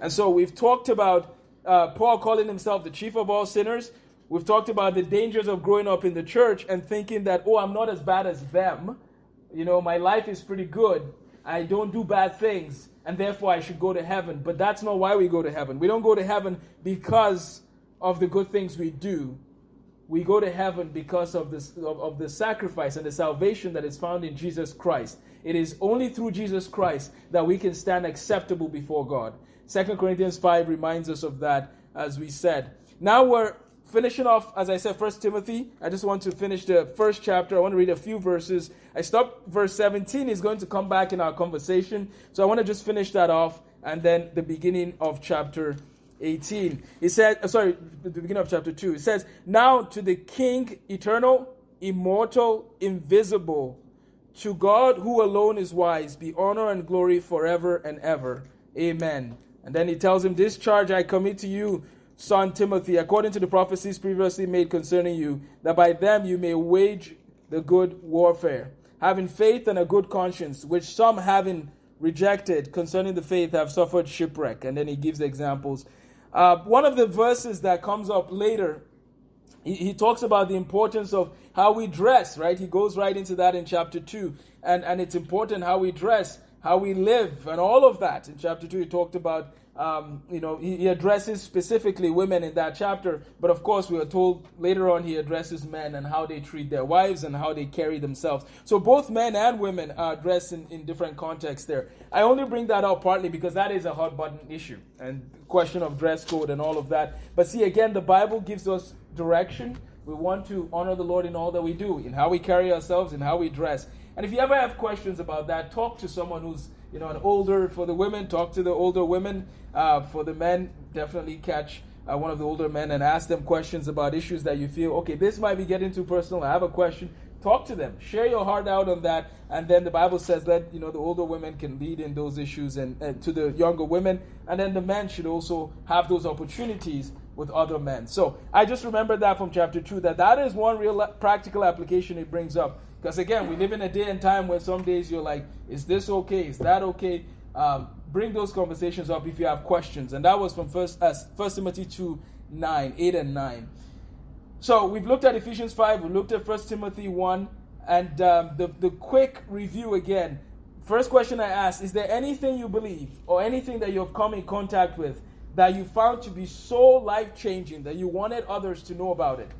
And so we've talked about uh, Paul calling himself the chief of all sinners. We've talked about the dangers of growing up in the church and thinking that, oh, I'm not as bad as them. You know, my life is pretty good. I don't do bad things, and therefore I should go to heaven. But that's not why we go to heaven. We don't go to heaven because of the good things we do. We go to heaven because of, this, of, of the sacrifice and the salvation that is found in Jesus Christ. It is only through Jesus Christ that we can stand acceptable before God. 2 Corinthians 5 reminds us of that, as we said. Now we're finishing off, as I said, First Timothy. I just want to finish the first chapter. I want to read a few verses. I stopped verse 17. Is going to come back in our conversation. So I want to just finish that off, and then the beginning of chapter 18. It said, uh, sorry, the beginning of chapter 2. It says, Now to the King, eternal, immortal, invisible, to God who alone is wise, be honor and glory forever and ever. Amen. And then he tells him, This charge I commit to you, son Timothy, according to the prophecies previously made concerning you, that by them you may wage the good warfare, having faith and a good conscience, which some having rejected concerning the faith have suffered shipwreck. And then he gives examples. Uh, one of the verses that comes up later, he, he talks about the importance of how we dress, right? He goes right into that in chapter 2. And, and it's important how we dress, how we live, and all of that. In chapter 2, he talked about um, you know, he, he, addresses specifically women in that chapter, but of course, we are told later on he addresses men and how they treat their wives and how they carry themselves. So both men and women are addressed in, in different contexts there. I only bring that up partly because that is a hot button issue and question of dress code and all of that. But see, again, the Bible gives us direction. We want to honor the Lord in all that we do, in how we carry ourselves, in how we dress. And if you ever have questions about that, talk to someone who's you know, an older for the women, talk to the older women. Uh, for the men, definitely catch uh, one of the older men and ask them questions about issues that you feel, okay, this might be getting too personal. I have a question. Talk to them. Share your heart out on that. And then the Bible says that, you know, the older women can lead in those issues and, and to the younger women. And then the men should also have those opportunities with other men. So I just remember that from chapter 2 that that is one real practical application it brings up. Because again, we live in a day and time where some days you're like, is this okay? Is that okay? Um, bring those conversations up if you have questions. And that was from First, uh, First Timothy 2 9, 8 and 9. So we've looked at Ephesians 5, we looked at First Timothy 1, and um, the, the quick review again. First question I asked Is there anything you believe or anything that you've come in contact with that you found to be so life changing that you wanted others to know about it?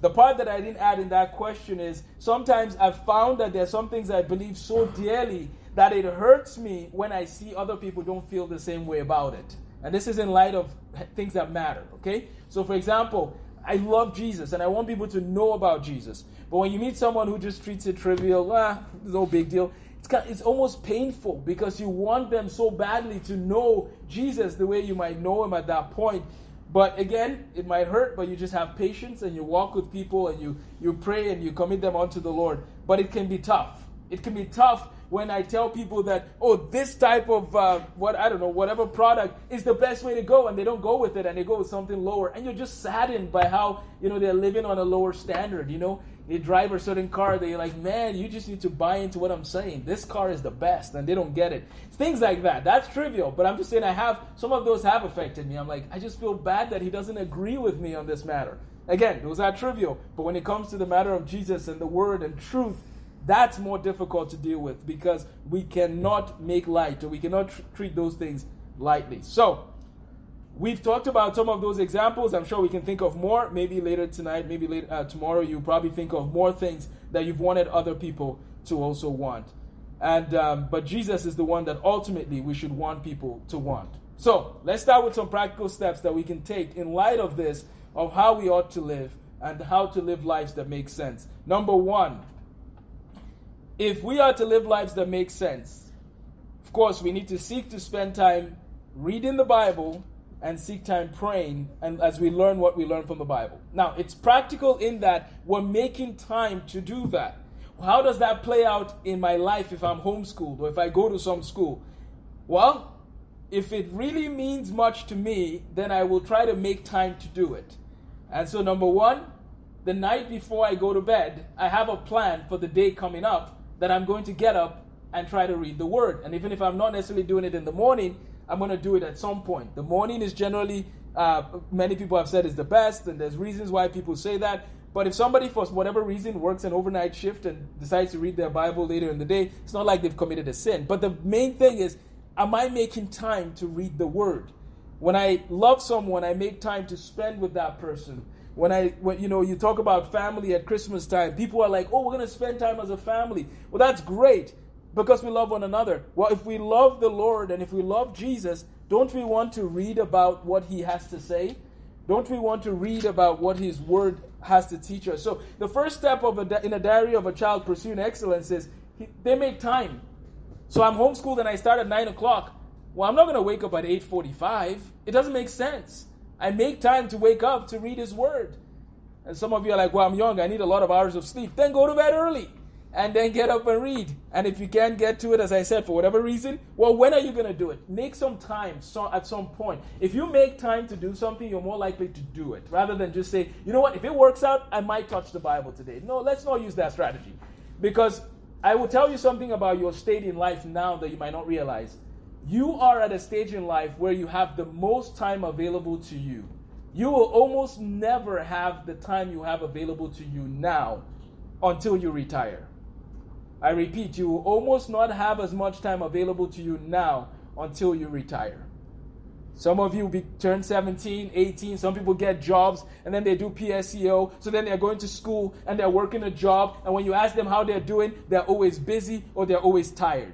The part that I didn't add in that question is sometimes I've found that there are some things I believe so dearly that it hurts me when I see other people don't feel the same way about it. And this is in light of things that matter, okay? So, for example, I love Jesus and I want people to know about Jesus. But when you meet someone who just treats it trivial, ah, no big deal, it's, kind of, it's almost painful because you want them so badly to know Jesus the way you might know him at that point. But again, it might hurt, but you just have patience and you walk with people and you, you pray and you commit them unto the Lord. But it can be tough. It can be tough when I tell people that, oh, this type of, uh, what, I don't know, whatever product is the best way to go, and they don't go with it and they go with something lower. And you're just saddened by how, you know, they're living on a lower standard, you know? They drive a certain car, they're like, man, you just need to buy into what I'm saying. This car is the best, and they don't get it. Things like that. That's trivial, but I'm just saying I have, some of those have affected me. I'm like, I just feel bad that he doesn't agree with me on this matter. Again, those are trivial, but when it comes to the matter of Jesus and the word and truth, that's more difficult to deal with because we cannot make light or we cannot tr- treat those things lightly. So, We've talked about some of those examples. I'm sure we can think of more. Maybe later tonight, maybe later uh, tomorrow, you probably think of more things that you've wanted other people to also want. And um, but Jesus is the one that ultimately we should want people to want. So let's start with some practical steps that we can take in light of this, of how we ought to live and how to live lives that make sense. Number one, if we are to live lives that make sense, of course, we need to seek to spend time reading the Bible and seek time praying and as we learn what we learn from the Bible. Now, it's practical in that we're making time to do that. How does that play out in my life if I'm homeschooled or if I go to some school? Well, if it really means much to me, then I will try to make time to do it. And so, number one, the night before I go to bed, I have a plan for the day coming up that I'm going to get up and try to read the Word. And even if I'm not necessarily doing it in the morning, I'm going to do it at some point. The morning is generally, uh, many people have said, is the best, and there's reasons why people say that. But if somebody, for whatever reason, works an overnight shift and decides to read their Bible later in the day, it's not like they've committed a sin. But the main thing is, am I making time to read the Word? When I love someone, I make time to spend with that person. When I, when you know, you talk about family at Christmas time, people are like, "Oh, we're going to spend time as a family." Well, that's great because we love one another. Well, if we love the Lord and if we love Jesus, don't we want to read about what He has to say? Don't we want to read about what His Word has to teach us? So, the first step of a, in a diary of a child pursuing excellence is he, they make time. So, I'm homeschooled and I start at nine o'clock. Well, I'm not going to wake up at eight forty-five. It doesn't make sense. I make time to wake up to read His Word. And some of you are like, "Well, I'm young. I need a lot of hours of sleep." Then go to bed early and then get up and read. And if you can't get to it, as I said, for whatever reason, well, when are you going to do it? Make some time so, at some point. If you make time to do something, you're more likely to do it rather than just say, you know what, if it works out, I might touch the Bible today. No, let's not use that strategy. Because I will tell you something about your state in life now that you might not realize. You are at a stage in life where you have the most time available to you. You will almost never have the time you have available to you now until you retire. I repeat, you will almost not have as much time available to you now until you retire. Some of you will be turn 17, 18. Some people get jobs and then they do PSEO. So then they're going to school and they're working a job. And when you ask them how they're doing, they're always busy or they're always tired.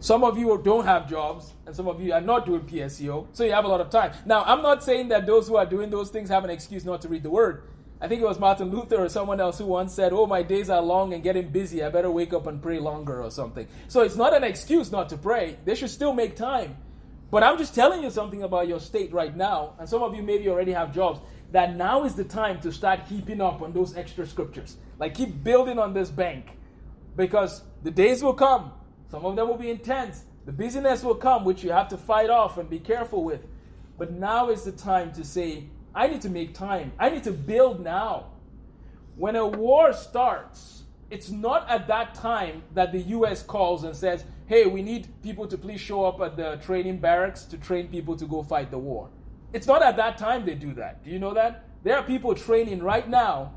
Some of you don't have jobs and some of you are not doing PSEO. So you have a lot of time. Now, I'm not saying that those who are doing those things have an excuse not to read the word. I think it was Martin Luther or someone else who once said, Oh, my days are long and getting busy. I better wake up and pray longer or something. So it's not an excuse not to pray. They should still make time. But I'm just telling you something about your state right now. And some of you maybe already have jobs. That now is the time to start heaping up on those extra scriptures. Like keep building on this bank. Because the days will come. Some of them will be intense. The busyness will come, which you have to fight off and be careful with. But now is the time to say, I need to make time. I need to build now. When a war starts, it's not at that time that the US calls and says, hey, we need people to please show up at the training barracks to train people to go fight the war. It's not at that time they do that. Do you know that? There are people training right now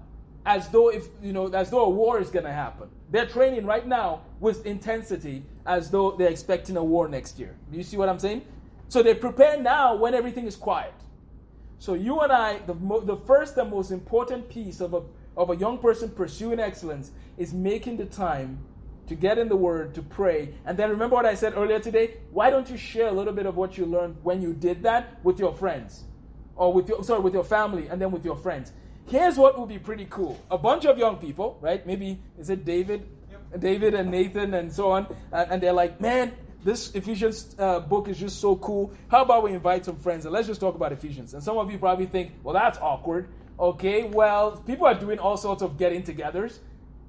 as though if you know as though a war is going to happen. They're training right now with intensity as though they're expecting a war next year. Do you see what I'm saying? So they prepare now when everything is quiet. So you and I, the, the first and most important piece of a, of a young person pursuing excellence is making the time to get in the Word, to pray. And then remember what I said earlier today? Why don't you share a little bit of what you learned when you did that with your friends? Or with your, sorry, with your family and then with your friends. Here's what would be pretty cool. A bunch of young people, right? Maybe, is it David? Yep. David and Nathan and so on. And, and they're like, man, this Ephesians uh, book is just so cool. How about we invite some friends and let's just talk about Ephesians? And some of you probably think, well, that's awkward. Okay, well, people are doing all sorts of getting togethers.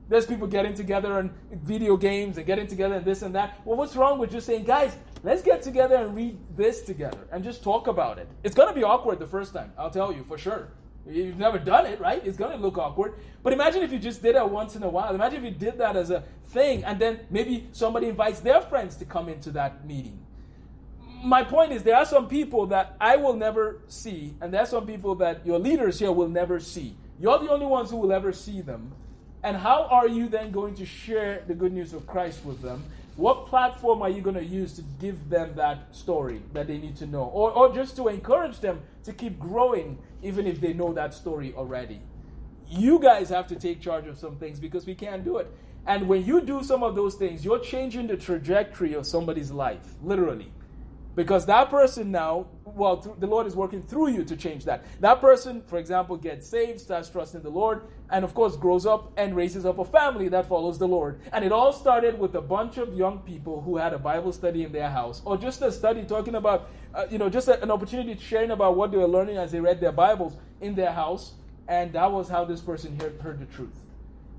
There's people getting together on video games and getting together and this and that. Well, what's wrong with just saying, guys, let's get together and read this together and just talk about it? It's going to be awkward the first time, I'll tell you for sure. You've never done it, right? It's going to look awkward. But imagine if you just did it once in a while. Imagine if you did that as a thing and then maybe somebody invites their friends to come into that meeting. My point is, there are some people that I will never see, and there are some people that your leaders here will never see. You're the only ones who will ever see them. And how are you then going to share the good news of Christ with them? What platform are you going to use to give them that story that they need to know? Or, or just to encourage them to keep growing, even if they know that story already? You guys have to take charge of some things because we can't do it. And when you do some of those things, you're changing the trajectory of somebody's life, literally. Because that person now, well, th- the Lord is working through you to change that. That person, for example, gets saved, starts trusting the Lord, and of course grows up and raises up a family that follows the Lord. And it all started with a bunch of young people who had a Bible study in their house, or just a study talking about, uh, you know, just a, an opportunity to sharing about what they were learning as they read their Bibles in their house. And that was how this person heard, heard the truth.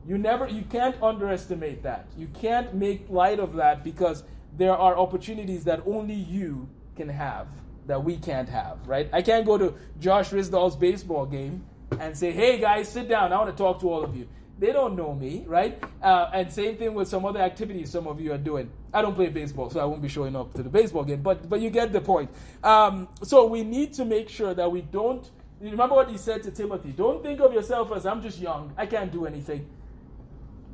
You never, you can't underestimate that. You can't make light of that because there are opportunities that only you can have that we can't have, right? I can't go to Josh Risdall's baseball game and say, hey guys, sit down. I want to talk to all of you. They don't know me, right? Uh, and same thing with some other activities some of you are doing. I don't play baseball, so I won't be showing up to the baseball game, but, but you get the point. Um, so we need to make sure that we don't. Remember what he said to Timothy don't think of yourself as I'm just young, I can't do anything.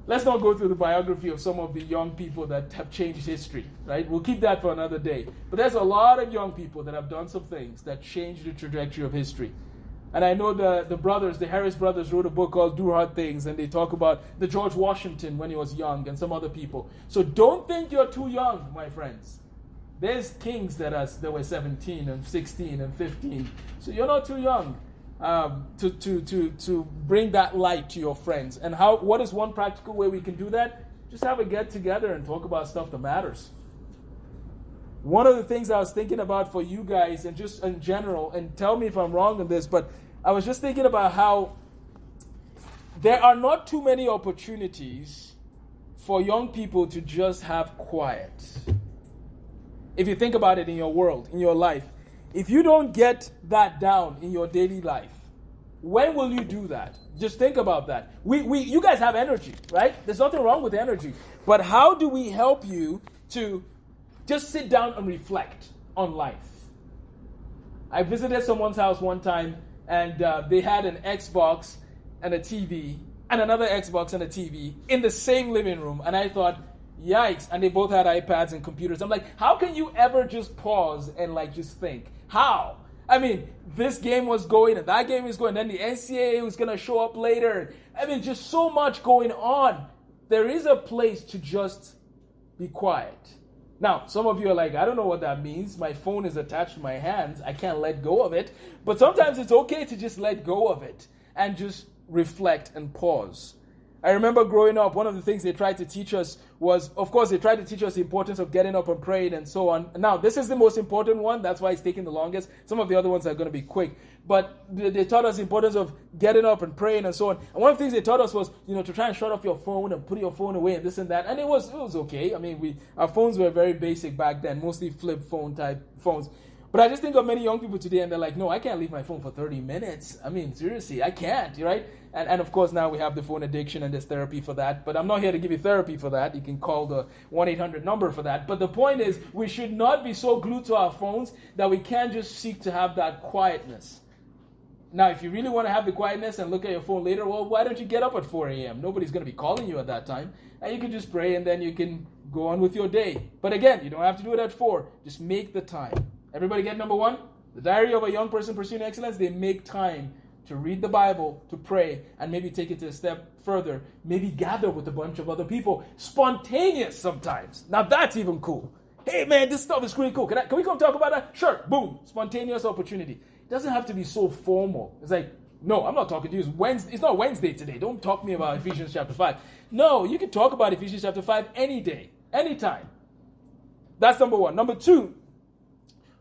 Let's not go through the biography of some of the young people that have changed history, right? We'll keep that for another day. But there's a lot of young people that have done some things that changed the trajectory of history. And I know the, the brothers, the Harris brothers, wrote a book called Do Hard Things, and they talk about the George Washington when he was young and some other people. So don't think you're too young, my friends. There's kings that, are, that were 17 and 16 and 15. So you're not too young um, to, to, to, to bring that light to your friends. And how, what is one practical way we can do that? Just have a get together and talk about stuff that matters. One of the things I was thinking about for you guys, and just in general, and tell me if I'm wrong in this, but I was just thinking about how there are not too many opportunities for young people to just have quiet. If you think about it in your world, in your life, if you don't get that down in your daily life, when will you do that? Just think about that. We, we, you guys have energy, right? There's nothing wrong with energy. But how do we help you to just sit down and reflect on life? I visited someone's house one time and uh, they had an Xbox and a TV and another Xbox and a TV in the same living room. And I thought, yikes. And they both had iPads and computers. I'm like, how can you ever just pause and like just think? How? I mean, this game was going and that game is going, then the NCAA was going to show up later. I mean, just so much going on. There is a place to just be quiet. Now, some of you are like, I don't know what that means. My phone is attached to my hands. I can't let go of it. But sometimes it's okay to just let go of it and just reflect and pause. I remember growing up, one of the things they tried to teach us was, of course, they tried to teach us the importance of getting up and praying and so on. Now, this is the most important one. That's why it's taking the longest. Some of the other ones are going to be quick. But they taught us the importance of getting up and praying and so on. And one of the things they taught us was, you know, to try and shut off your phone and put your phone away and this and that. And it was, it was okay. I mean, we, our phones were very basic back then, mostly flip phone type phones. But I just think of many young people today and they're like, no, I can't leave my phone for 30 minutes. I mean, seriously, I can't, right? And, and of course, now we have the phone addiction and there's therapy for that. But I'm not here to give you therapy for that. You can call the 1 800 number for that. But the point is, we should not be so glued to our phones that we can't just seek to have that quietness. Now, if you really want to have the quietness and look at your phone later, well, why don't you get up at 4 a.m.? Nobody's going to be calling you at that time. And you can just pray and then you can go on with your day. But again, you don't have to do it at 4. Just make the time. Everybody get number one? The diary of a young person pursuing excellence. They make time to read the Bible, to pray, and maybe take it a step further. Maybe gather with a bunch of other people. Spontaneous sometimes. Now that's even cool. Hey man, this stuff is really cool. Can, I, can we come talk about that? Sure. Boom. Spontaneous opportunity. It doesn't have to be so formal. It's like, no, I'm not talking to you. It's Wednesday. It's not Wednesday today. Don't talk to me about Ephesians chapter 5. No, you can talk about Ephesians chapter 5 any day, anytime. That's number one. Number two,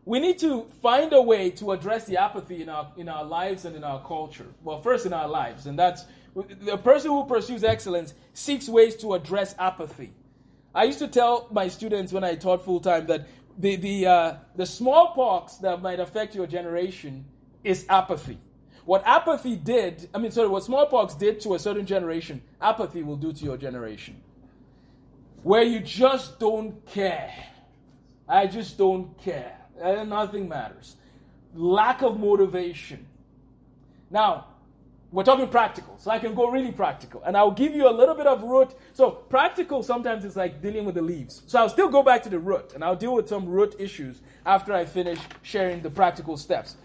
we need to find a way to address the apathy in our in our lives and in our culture. Well, first in our lives, and that's the person who pursues excellence seeks ways to address apathy. I used to tell my students when I taught full time that the the uh, the smallpox that might affect your generation is apathy. What apathy did, I mean, sorry, what smallpox did to a certain generation, apathy will do to your generation. Where you just don't care. I just don't care and nothing matters. Lack of motivation. Now, we're talking practical, so I can go really practical. And I'll give you a little bit of root. So, practical sometimes is like dealing with the leaves. So, I'll still go back to the root and I'll deal with some root issues after I finish sharing the practical steps.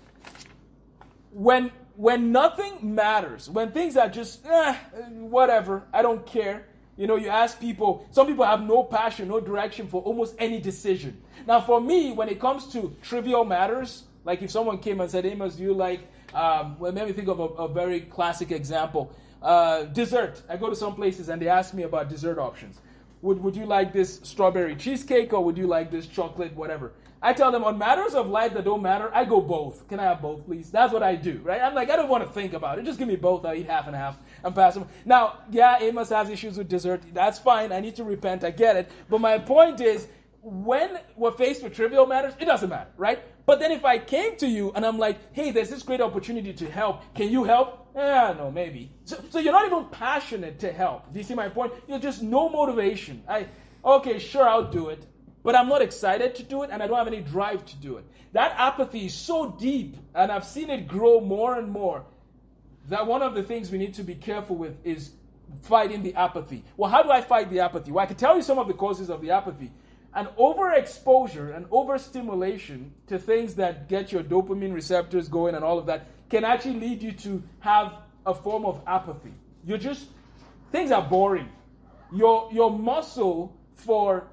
When, when nothing matters, when things are just, eh, whatever, I don't care, you know, you ask people, some people have no passion, no direction for almost any decision. Now, for me, when it comes to trivial matters, like if someone came and said, Amos, do you like, um, let me think of a, a very classic example. Uh, dessert. I go to some places and they ask me about dessert options. Would, would you like this strawberry cheesecake or would you like this chocolate, whatever? I tell them on matters of life that don't matter, I go both. Can I have both, please? That's what I do, right? I'm like, I don't want to think about it. Just give me both. I'll eat half and half and pass them. Now, yeah, Amos has issues with dessert. That's fine. I need to repent. I get it. But my point is, when we're faced with trivial matters, it doesn't matter, right? But then if I came to you and I'm like, hey, there's this great opportunity to help, can you help? yeah, no, maybe. So, so you're not even passionate to help. Do you see my point? You're just no motivation. I, okay, sure, I'll do it, but I'm not excited to do it, and I don't have any drive to do it. That apathy is so deep, and I've seen it grow more and more. That one of the things we need to be careful with is fighting the apathy. Well, how do I fight the apathy? Well, I can tell you some of the causes of the apathy. An overexposure and overstimulation to things that get your dopamine receptors going and all of that can actually lead you to have a form of apathy. You're just, things are boring. Your, your muscle for,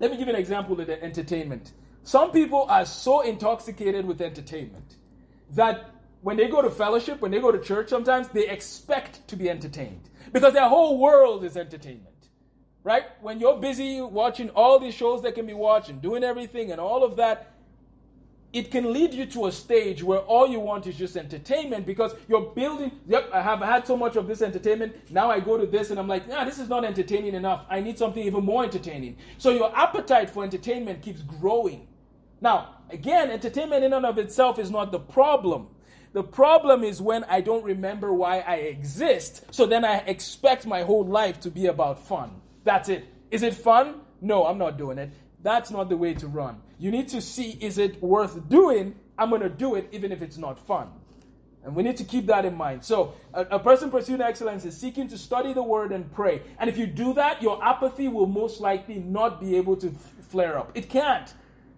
let me give you an example of the entertainment. Some people are so intoxicated with entertainment that when they go to fellowship, when they go to church, sometimes they expect to be entertained because their whole world is entertainment. Right? When you're busy watching all these shows that can be watched and doing everything and all of that, it can lead you to a stage where all you want is just entertainment because you're building, yep, I have had so much of this entertainment. Now I go to this and I'm like, nah, this is not entertaining enough. I need something even more entertaining. So your appetite for entertainment keeps growing. Now, again, entertainment in and of itself is not the problem. The problem is when I don't remember why I exist, so then I expect my whole life to be about fun. That's it. Is it fun? No, I'm not doing it. That's not the way to run. You need to see is it worth doing? I'm going to do it even if it's not fun. And we need to keep that in mind. So, a, a, person pursuing excellence is seeking to study the word and pray. And if you do that, your apathy will most likely not be able to flare up. It can't.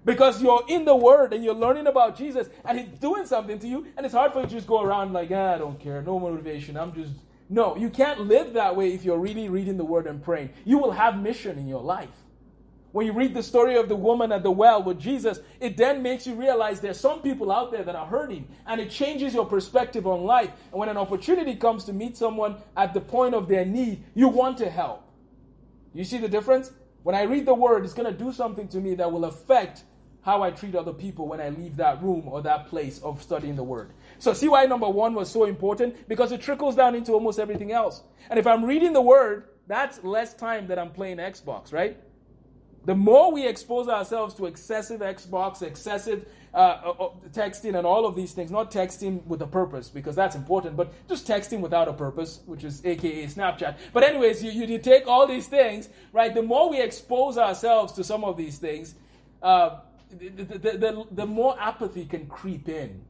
Because you're in the Word and you're learning about Jesus and He's doing something to you, and it's hard for you to just go around like, ah, I don't care, no motivation. I'm just. No, you can't live that way if you're really reading the Word and praying. You will have mission in your life. When you read the story of the woman at the well with Jesus, it then makes you realize there's some people out there that are hurting, and it changes your perspective on life. And when an opportunity comes to meet someone at the point of their need, you want to help. You see the difference? When I read the word, it's going to do something to me that will affect how I treat other people when I leave that room or that place of studying the Word. So, see why number one was so important? Because it trickles down into almost everything else. And if I'm reading the Word, that's less time that I'm playing Xbox, right? The more we expose ourselves to excessive Xbox, excessive uh, uh, uh texting, and all of these things, not texting with a purpose, because that's important, but just texting without a purpose, which is AKA Snapchat. But, anyways, you, you, you take all these things, right? The more we expose ourselves to some of these things, uh, the, the, the, the more apathy can creep in.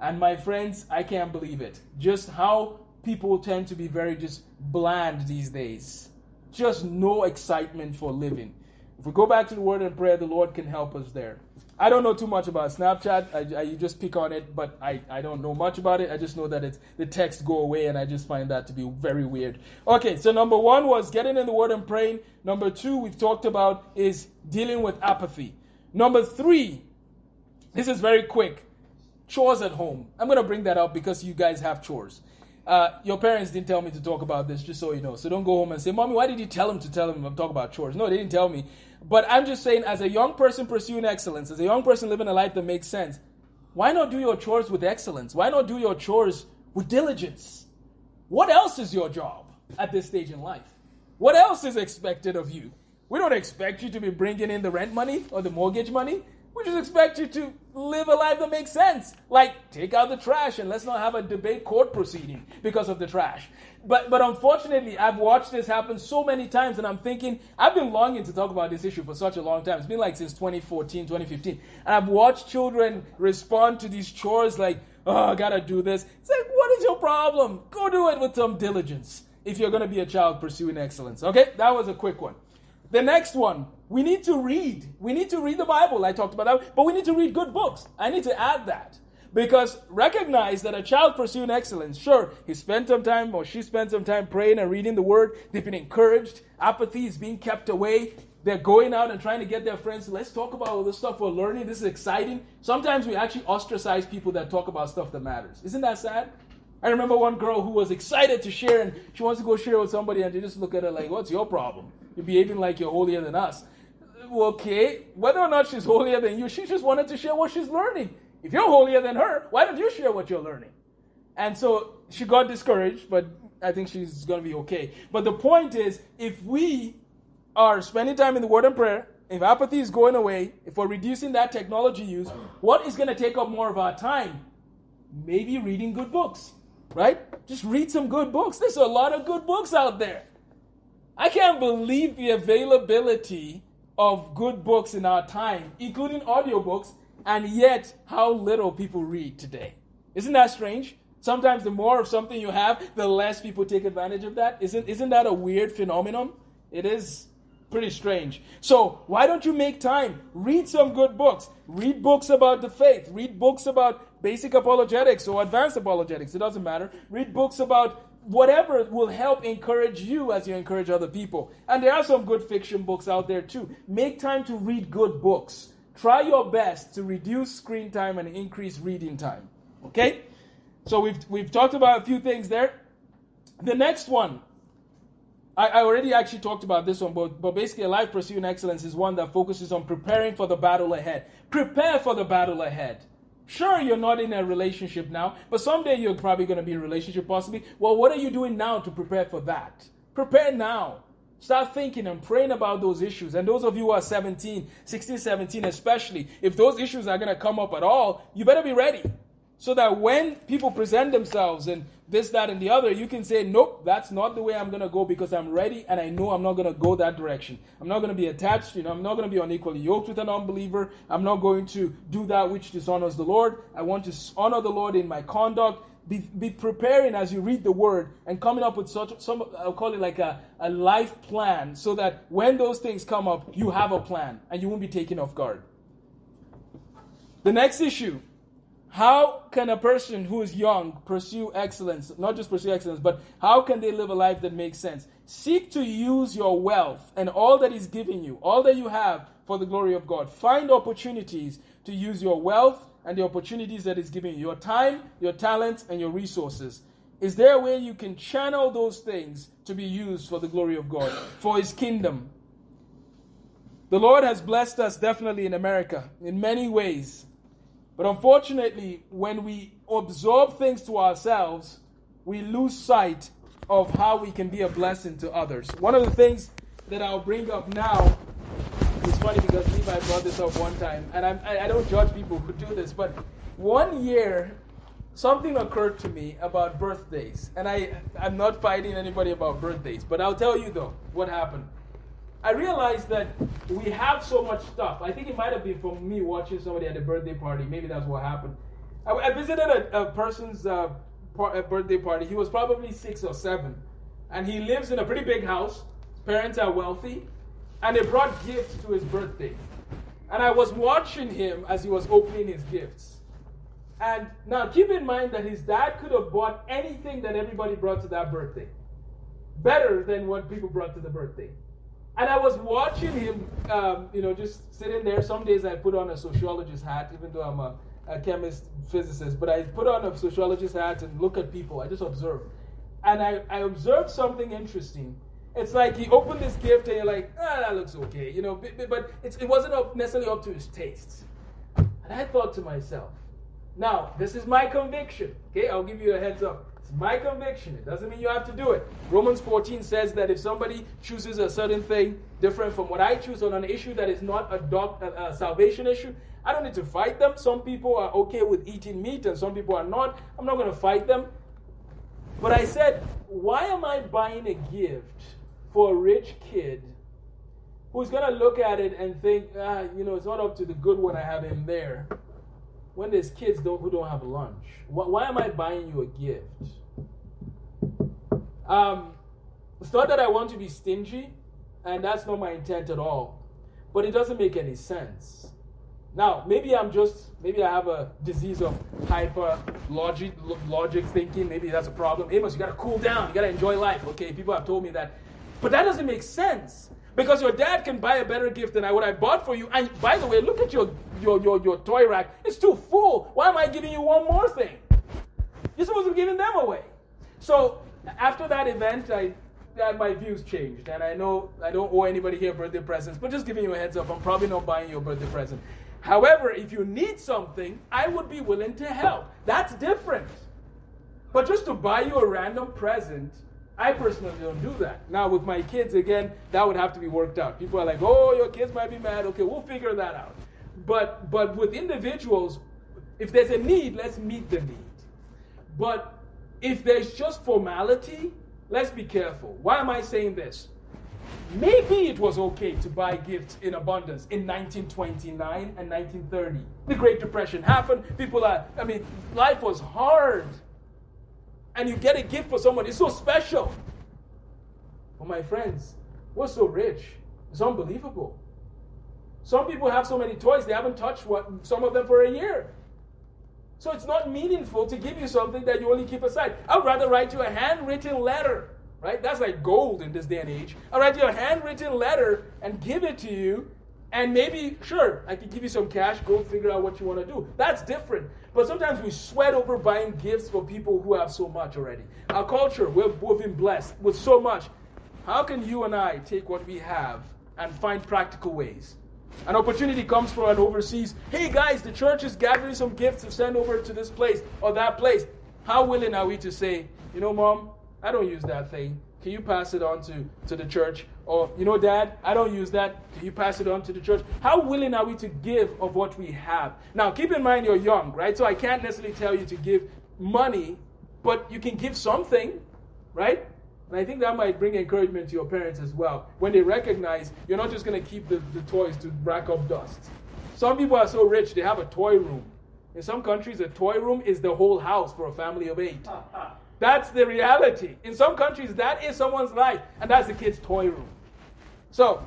And my friends, I can't believe it. Just how people tend to be very just bland these days. Just no excitement for living. If we go back to the word and prayer, the Lord can help us there. I don't know too much about Snapchat. I, I you just pick on it, but I, I don't know much about it. I just know that it's the text go away, and I just find that to be very weird. Okay, so number one was getting in the Word and praying. Number two, we've talked about is dealing with apathy. Number three, this is very quick chores at home. I'm going to bring that up because you guys have chores. Uh, your parents didn't tell me to talk about this, just so you know. So don't go home and say, Mommy, why did you tell him to tell him talk about chores? No, they didn't tell me. But I'm just saying, as a young person pursuing excellence, as a young person living a life that makes sense, why not do your chores with excellence? Why not do your chores with diligence? What else is your job at this stage in life? What else is expected of you? We don't expect you to be bringing in the rent money or the mortgage money. We just expect you to live a life that makes sense. Like, take out the trash and let's not have a debate court proceeding because of the trash. But, but unfortunately, I've watched this happen so many times, and I'm thinking, I've been longing to talk about this issue for such a long time. It's been like since 2014, 2015. And I've watched children respond to these chores like, oh, I gotta do this. It's like, what is your problem? Go do it with some diligence if you're gonna be a child pursuing excellence. Okay, that was a quick one. The next one, we need to read. We need to read the Bible. I talked about that, but we need to read good books. I need to add that. Because recognize that a child pursuing excellence, sure, he spent some time or she spent some time praying and reading the word. They've been encouraged. Apathy is being kept away. They're going out and trying to get their friends. Let's talk about all this stuff we're learning. This is exciting. Sometimes we actually ostracize people that talk about stuff that matters. Isn't that sad? I remember one girl who was excited to share and she wants to go share with somebody and they just look at her like, What's your problem? You're behaving like you're holier than us. Okay, whether or not she's holier than you, she just wanted to share what she's learning. If you're holier than her, why don't you share what you're learning? And so she got discouraged, but I think she's going to be okay. But the point is, if we are spending time in the Word and prayer, if apathy is going away, if we're reducing that technology use, what is going to take up more of our time? Maybe reading good books. right? Just read some good books. There's a lot of good books out there. I can't believe the availability of good books in our time, including audiobooks, and yet how little people read today. Isn't that strange? Sometimes the more of something you have, the less people take advantage of that. Isn't, isn't that a weird phenomenon? It is pretty strange. So, why don't you make time? Read some good books. Read books about the faith. Read books about basic apologetics or advanced apologetics. It doesn't matter. Read books about whatever will help encourage you as you encourage other people. And there are some good fiction books out there too. Make time to read good books. Try your best to reduce screen time and increase reading time. Okay? So we've we've talked about a few things there. The next one, I, I already actually talked about this one, but, but basically a life pursuing excellence is one that focuses on preparing for the battle ahead. Prepare for the battle ahead. Sure, you're not in a relationship now, but someday you're probably going to be in a relationship, possibly. Well, what are you doing now to prepare for that? Prepare now. Start thinking and praying about those issues. And those of you who are 17, 16, 17, especially, if those issues are going to come up at all, you better be ready. So that when people present themselves and this, that, and the other, you can say, nope, that's not the way I'm going to go because I'm ready and I know I'm not going to go that direction. I'm not going to be attached, you know, I'm not going to be unequally yoked with an unbeliever. I'm not going to do that which dishonors the Lord. I want to honor the Lord in my conduct. Be, be preparing as you read the word and coming up with such some I'll call it like a, a life plan so that when those things come up, you have a plan and you won't be taken off guard. The next issue how can a person who is young pursue excellence? Not just pursue excellence, but how can they live a life that makes sense? Seek to use your wealth and all that is giving you, all that you have for the glory of God. Find opportunities to use your wealth and the opportunities that is giving you your time, your talents, and your resources. Is there a way you can channel those things to be used for the glory of God, for His kingdom? The Lord has blessed us definitely in America in many ways. But unfortunately, when we absorb things to ourselves, we lose sight of how we can be a blessing to others. One of the things that I'll bring up now is funny because Levi brought this up one time, and I'm, I, I don't judge people who do this, but one year something occurred to me about birthdays, and I I'm not fighting anybody about birthdays, but I'll tell you though what happened. I realized that we have so much stuff. I think it might have been from me watching somebody at a birthday party. Maybe that's what happened. I, I visited a, a person's uh, par- a birthday party. He was probably six or seven. And he lives in a pretty big house. His parents are wealthy. And they brought gifts to his birthday. And I was watching him as he was opening his gifts. And now keep in mind that his dad could have bought anything that everybody brought to that birthday. Better than what people brought to the birthday. And I was watching him, um, you know, just sitting there. Some days I put on a sociologist hat, even though I'm a, a chemist, physicist. But I put on a sociologist hat and look at people. I just observe. And I, I observed something interesting. It's like he opened this gift and you're like, ah, that looks okay, you know, but, but it wasn't up, necessarily up to his tastes. And I thought to myself, now, this is my conviction. Okay, I'll give you a heads up. It's my conviction. It doesn't mean you have to do it. Romans 14 says that if somebody chooses a certain thing different from what I choose on an issue that is not a, doc, a, a salvation issue, I don't need to fight them. Some people are okay with eating meat and some people are not. I'm not going to fight them. But I said, why am I buying a gift for a rich kid who's going to look at it and think, ah, you know, it's not up to the good one I have in there? When there's kids don't, who don't have lunch? Why, why am I buying you a gift? Um, it's not that I want to be stingy, and that's not my intent at all. But it doesn't make any sense. Now, maybe I'm just, maybe I have a disease of hyper logic, logic thinking. Maybe that's a problem. Amos, you gotta cool down. You gotta enjoy life. Okay, people have told me that. But that doesn't make sense. Because your dad can buy a better gift than I, what I bought for you. And by the way, look at your, your, your, your toy rack. It's too full. Why am I giving you one more thing? You're supposed to be giving them away. So after that event, I, my views changed. And I know I don't owe anybody here birthday presents, but just giving you a heads up, I'm probably not buying you a birthday present. However, if you need something, I would be willing to help. That's different. But just to buy you a random present I personally don't do that. Now, with my kids, again, that would have to be worked out. People are like, oh, your kids might be mad. Okay, we'll figure that out. But, but with individuals, if there's a need, let's meet the need. But if there's just formality, let's be careful. Why am I saying this? Maybe it was okay to buy gifts in abundance in 1929 and 1930. The Great Depression happened. People are, I mean, life was hard. And you get a gift for someone, it's so special. But my friends, we're so rich. It's unbelievable. Some people have so many toys, they haven't touched what, some of them for a year. So it's not meaningful to give you something that you only keep aside. I'd rather write you a handwritten letter, right? That's like gold in this day and age. I'll write you a handwritten letter and give it to you. And maybe, sure, I could give you some cash, go figure out what you want to do. That's different. But sometimes we sweat over buying gifts for people who have so much already. Our culture, we've, been blessed with so much. How can you and I take what we have and find practical ways an opportunity comes for an overseas, hey guys, the church is gathering some gifts to send over to this place or that place. How willing are we to say, you know, mom, I don't use that thing. Can you pass it on to, to the church? Or, you know, dad, I don't use that. Can you pass it on to the church? How willing are we to give of what we have? Now, keep in mind you're young, right? So I can't necessarily tell you to give money, but you can give something, right? And I think that might bring encouragement to your parents as well when they recognize you're not just going to keep the, the toys to rack up dust. Some people are so rich, they have a toy room. In some countries, a toy room is the whole house for a family of eight. That's the reality. In some countries, that is someone's life, and that's the kid's toy room. So,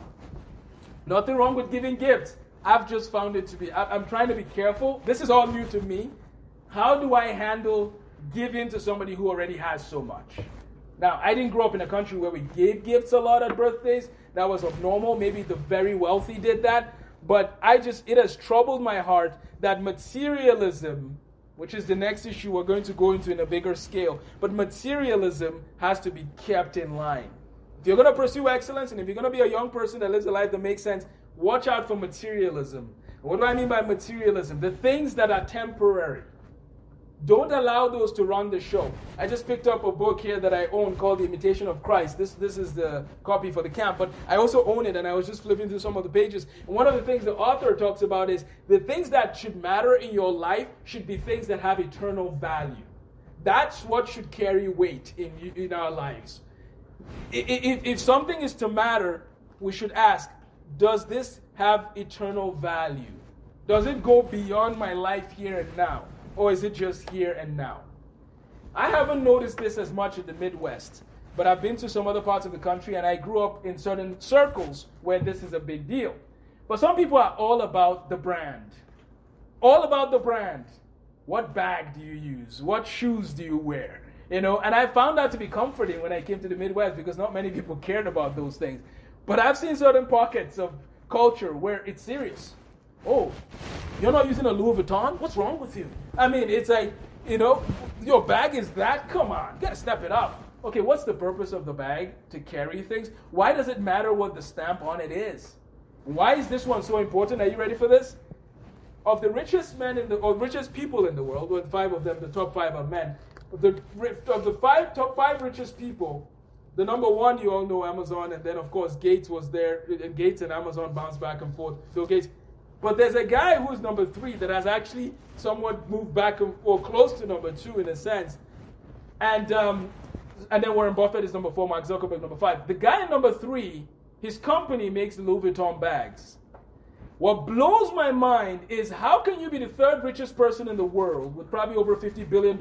nothing wrong with giving gifts. I've just found it to be, I'm trying to be careful. This is all new to me. How do I handle giving to somebody who already has so much? Now, I didn't grow up in a country where we gave gifts a lot at birthdays. That was abnormal. Maybe the very wealthy did that. But I just, it has troubled my heart that materialism, which is the next issue we're going to go into in a bigger scale, but materialism has to be kept in line. If you're going to pursue excellence and if you're going to be a young person that lives a life that makes sense, watch out for materialism. What do I mean by materialism? The things that are temporary. Don't allow those to run the show. I just picked up a book here that I own called The Imitation of Christ. This, this is the copy for the camp, but I also own it and I was just flipping through some of the pages. And one of the things the author talks about is the things that should matter in your life should be things that have eternal value. That's what should carry weight in, in our lives. If, if something is to matter, we should ask Does this have eternal value? Does it go beyond my life here and now? or is it just here and now? I haven't noticed this as much in the Midwest, but I've been to some other parts of the country and I grew up in certain circles where this is a big deal. But some people are all about the brand. All about the brand. What bag do you use? What shoes do you wear? You know, and I found that to be comforting when I came to the Midwest because not many people cared about those things. But I've seen certain pockets of culture where it's serious. Oh, you're not using a Louis Vuitton? What's wrong with you? I mean, it's like, you know, your bag is that? Come on, you gotta step it up. Okay, what's the purpose of the bag? To carry things? Why does it matter what the stamp on it is? Why is this one so important? Are you ready for this? Of the richest men in the, or richest people in the world, with five of them, the top five are men. Of the, of the five top five richest people, the number one, you all know Amazon, and then of course Gates was there, and Gates and Amazon bounced back and forth. Bill Gates, but there's a guy who's number three that has actually somewhat moved back or close to number two in a sense. And, um, and then Warren Buffett is number four, Mark Zuckerberg number five. The guy in number three, his company makes Louis Vuitton bags. What blows my mind is how can you be the third richest person in the world with probably over $50 billion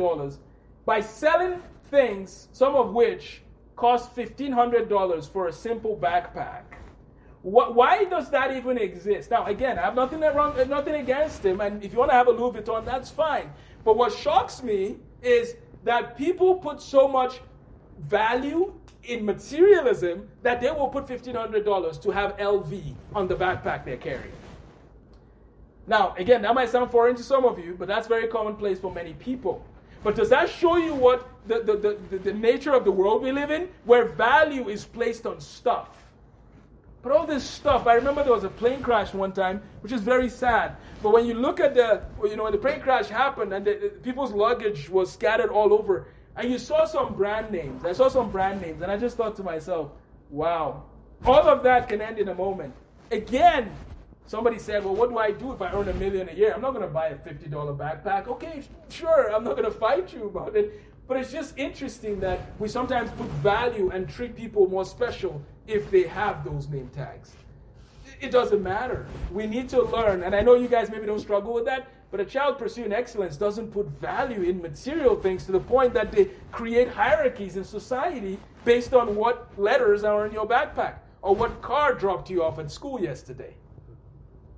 by selling things, some of which cost $1,500 for a simple backpack? why does that even exist? Now, again, I have nothing wrong, nothing against him, and if you want to have a Louis Vuitton, that's fine. But what shocks me is that people put so much value in materialism that they will put $1,500 to have LV on the backpack they're carrying. Now, again, that might sound foreign to some of you, but that's very commonplace for many people. But does that show you what the, the, the, the, nature of the world we live in, where value is placed on stuff? But all this stuff, I remember there was a plane crash one time, which is very sad. But when you look at the, you know, when the plane crash happened and the, the, people's luggage was scattered all over, and you saw some brand names. I saw some brand names, and I just thought to myself, wow, all of that can end in a moment. Again, somebody said, well, what do I do if I earn a million a year? I'm not going to buy a $50 backpack. Okay, sure, I'm not going to fight you about it. But it's just interesting that we sometimes put value and treat people more special if they have those name tags. It doesn't matter. We need to learn, and I know you guys maybe don't struggle with that, but a child pursuing excellence doesn't put value in material things to the point that they create hierarchies in society based on what letters are in your backpack or what car dropped you off at school yesterday.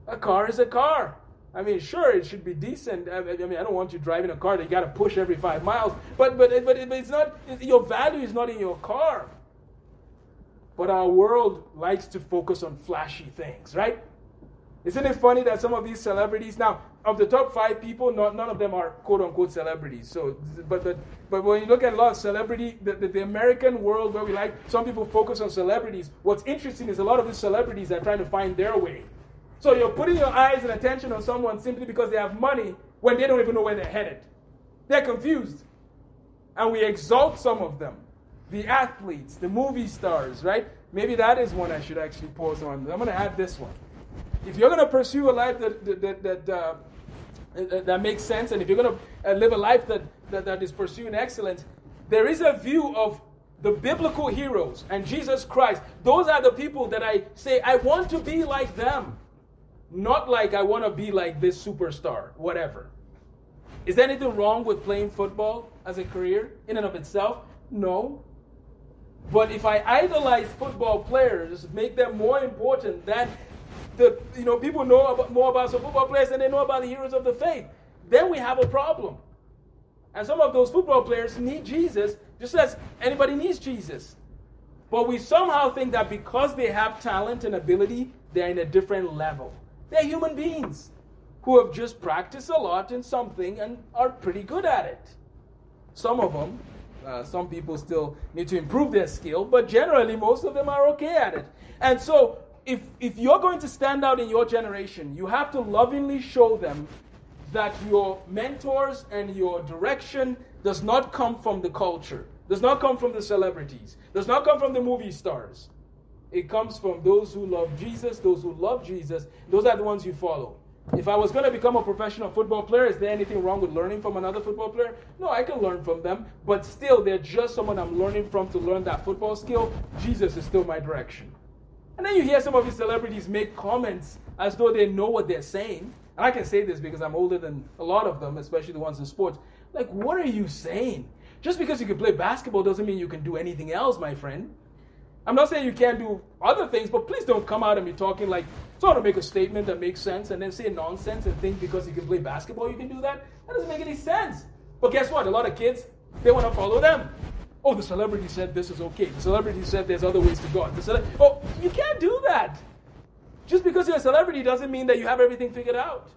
A car is a car. I mean, sure, it should be decent. I mean, I don't want you driving a car that you got to push every five miles, but but but it's not. Your value is not in your car. But our world likes to focus on flashy things, right? Isn't it funny that some of these celebrities now, of the top five people, not, none of them are quote unquote celebrities. So, but but but when you look at a lot of celebrity, the, the, the American world where we like some people focus on celebrities. What's interesting is a lot of these celebrities are trying to find their way. So you're putting your eyes and attention on someone simply because they have money when they don't even know where they're headed. They're confused, and we exalt some of them the athletes, the movie stars, right? Maybe that is one I should actually pause on. I'm going to add this one. If you're going to pursue a life that, that, that, uh, that makes sense, and if you're going to uh, live a life that, that, that is pursuing excellence, there is a view of the biblical heroes and Jesus Christ. Those are the people that I say, I want to be like them. Not like I want to be like this superstar, whatever. Is there anything wrong with playing football as a career in and of itself? No. But if I idolize football players, make them more important than the you know people know about, more about some football players than they know about the heroes of the faith, then we have a problem. And some of those football players need Jesus just as anybody needs Jesus. But we somehow think that because they have talent and ability, they're in a different level. They're human beings who have just practiced a lot in something and are pretty good at it. Some of them uh, some people still need to improve their skill, but generally, most of them are okay at it. And so, if, if you're going to stand out in your generation, you have to lovingly show them that your mentors and your direction does not come from the culture, does not come from the celebrities, does not come from the movie stars. It comes from those who love Jesus, those who love Jesus. Those are the ones you follow. If I was going to become a professional football player, is there anything wrong with learning from another football player? No, I can learn from them, but still, they're just someone I'm learning from to learn that football skill. Jesus is still my direction. And then you hear some of these celebrities make comments as though they know what they're saying. And I can say this because I'm older than a lot of them, especially the ones in sports. Like, what are you saying? Just because you can play basketball doesn't mean you can do anything else, my friend. I'm not saying you can't do other things, but please don't come out and be talking like sort of make a statement that makes sense and then say nonsense and think because you can play basketball you can do that. That doesn't make any sense. But guess what? A lot of kids, they want to follow them. Oh, the celebrity said this is okay. The celebrity said there's other ways to God. The cele- oh, you can't do that. Just because you're a celebrity doesn't mean that you have everything figured out.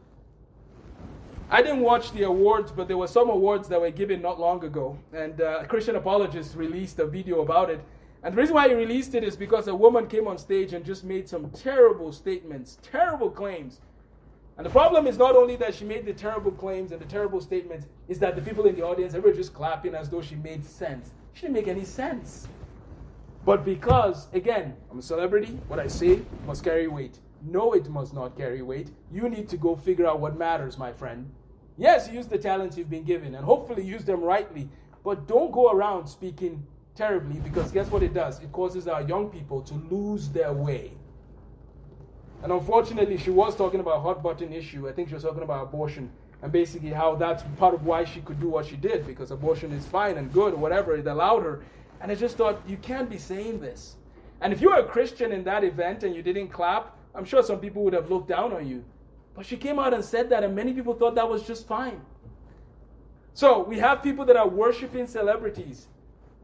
I didn't watch the awards, but there were some awards that were given not long ago, and uh, a Christian apologist released a video about it. And the reason why he released it is because a woman came on stage and just made some terrible statements, terrible claims. And the problem is not only that she made the terrible claims and the terrible statements, is that the people in the audience, they were just clapping as though she made sense. She didn't make any sense. But because, again, I'm a celebrity, what I say must carry weight. No, it must not carry weight. You need to go figure out what matters, my friend. Yes, use the talents you've been given and hopefully use them rightly, but don't go around speaking terribly because guess what it does? It causes our young people to lose their way. And unfortunately, she was talking about a hot button issue. I think she was talking about abortion and basically how that's part of why she could do what she did because abortion is fine and good whatever. It allowed her. And I just thought, you can't be saying this. And if you were a Christian in that event and you didn't clap, I'm sure some people would have looked down on you. But she came out and said that, and many people thought that was just fine. So we have people that are worshiping celebrities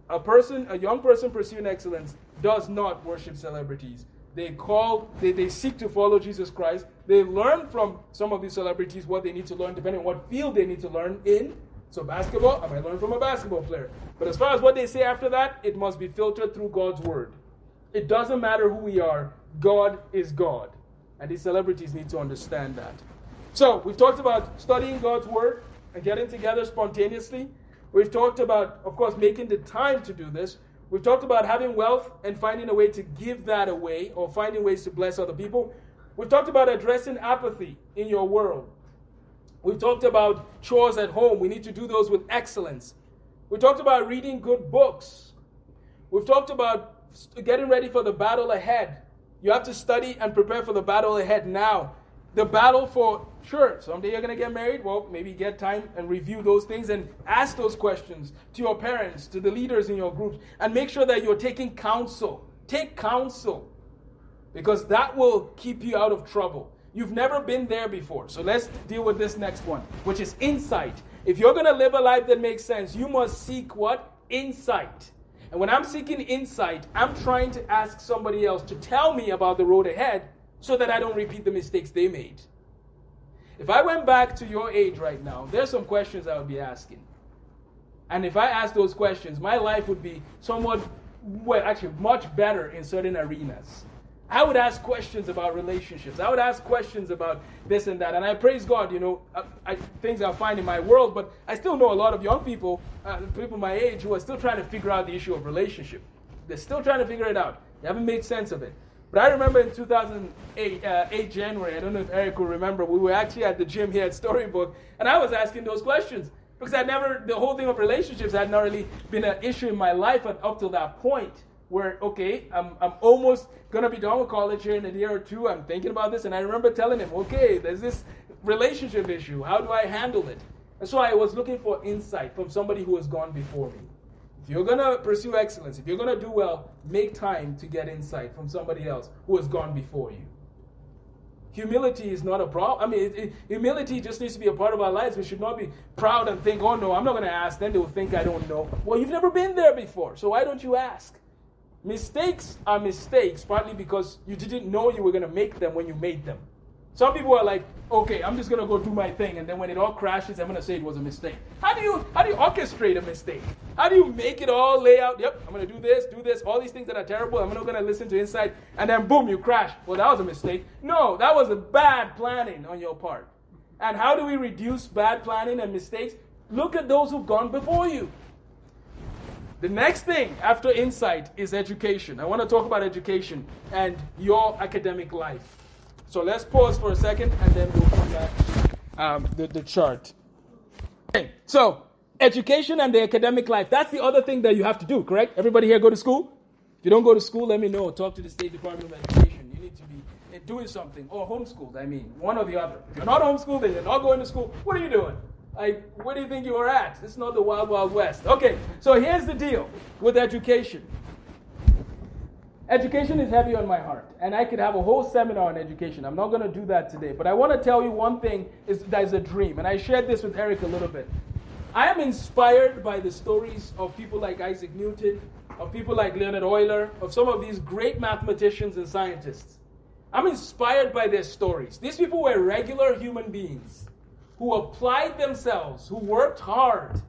a person, a young person pursuing excellence does not worship celebrities. They call, they, they seek to follow Jesus Christ. They learn from some of these celebrities what they need to learn, depending on what field they need to learn in. So, basketball, I might learn from a basketball player. But as far as what they say after that, it must be filtered through God's word. It doesn't matter who we are, God is God. And these celebrities need to understand that. So, we've talked about studying God's word and getting together spontaneously. We've talked about, of course, making the time to do this. We've talked about having wealth and finding a way to give that away or finding ways to bless other people. We've talked about addressing apathy in your world. We've talked about chores at home. We need to do those with excellence. We talked about reading good books. We've talked about getting ready for the battle ahead. You have to study and prepare for the battle ahead now. The battle for sure, someday you're going to get married. Well, maybe get time and review those things and ask those questions to your parents, to the leaders in your groups, and make sure that you're taking counsel. Take counsel because that will keep you out of trouble. You've never been there before. So let's deal with this next one, which is insight. If you're going to live a life that makes sense, you must seek what? Insight. And when I'm seeking insight, I'm trying to ask somebody else to tell me about the road ahead so that I don't repeat the mistakes they made. If I went back to your age right now, there's some questions I would be asking. And if I asked those questions, my life would be somewhat, well, actually, much better in certain arenas. I would ask questions about relationships. I would ask questions about this and that. And I praise God, you know, I, I, things I find in my world, but I still know a lot of young people, uh, people my age, who are still trying to figure out the issue of relationship. They're still trying to figure it out. They haven't made sense of it. But I remember in 2008, uh, 8 January, I don't know if Eric will remember, we were actually at the gym here at Storybook, and I was asking those questions. Because I never, the whole thing of relationships had not really been an issue in my life up till that point where, okay, I'm, I'm almost going to be done with college here in a year or two. I'm thinking about this. And I remember telling him, okay, there's this relationship issue. How do I handle it? And so I was looking for insight from somebody who has gone before me. If you're going to pursue excellence, if you're going to do well, make time to get insight from somebody else who has gone before you. Humility is not a problem. I mean, it, it, humility just needs to be a part of our lives. We should not be proud and think, oh no, I'm not going to ask. Then they will think I don't know. Well, you've never been there before, so why don't you ask? Mistakes are mistakes partly because you didn't know you were going to make them when you made them. Some people are like, okay, I'm just to go do my thing, and then when it all crashes, I'm to say it was a mistake. How do you how do you orchestrate a mistake? How do you make it all lay out? Yep, I'm to do this, do this, all these things that are terrible. I'm not to listen to insight, and then boom, you crash. Well, that was a mistake. No, that was a bad planning on your part. And how do we reduce bad planning and mistakes? Look at those who've gone before you. The next thing after insight is education. I want to talk about education and your academic life. So let's pause for a second and then we'll come back to um, the, the chart. Okay, so education and the academic life. That's the other thing that you have to do, correct? Everybody here go to school? If you don't go to school, let me know. Talk to the State Department of Education. You need to be eh, doing something. Or homeschooled, I mean. One or the other. If you're not homeschooled and you're not going to school, what are you doing? Like, where do you think you are at? This is not the wild, wild west. Okay, so here's the deal with education. Education is heavy on my heart, and I could have a whole seminar on education. I'm not going to do that today, but I want to tell you one thing is that is a dream, and I shared this with Eric a little bit. I am inspired by the stories of people like Isaac Newton, of people like Leonhard Euler, of some of these great mathematicians and scientists. I'm inspired by their stories. These people were regular human beings who applied themselves, who worked hard,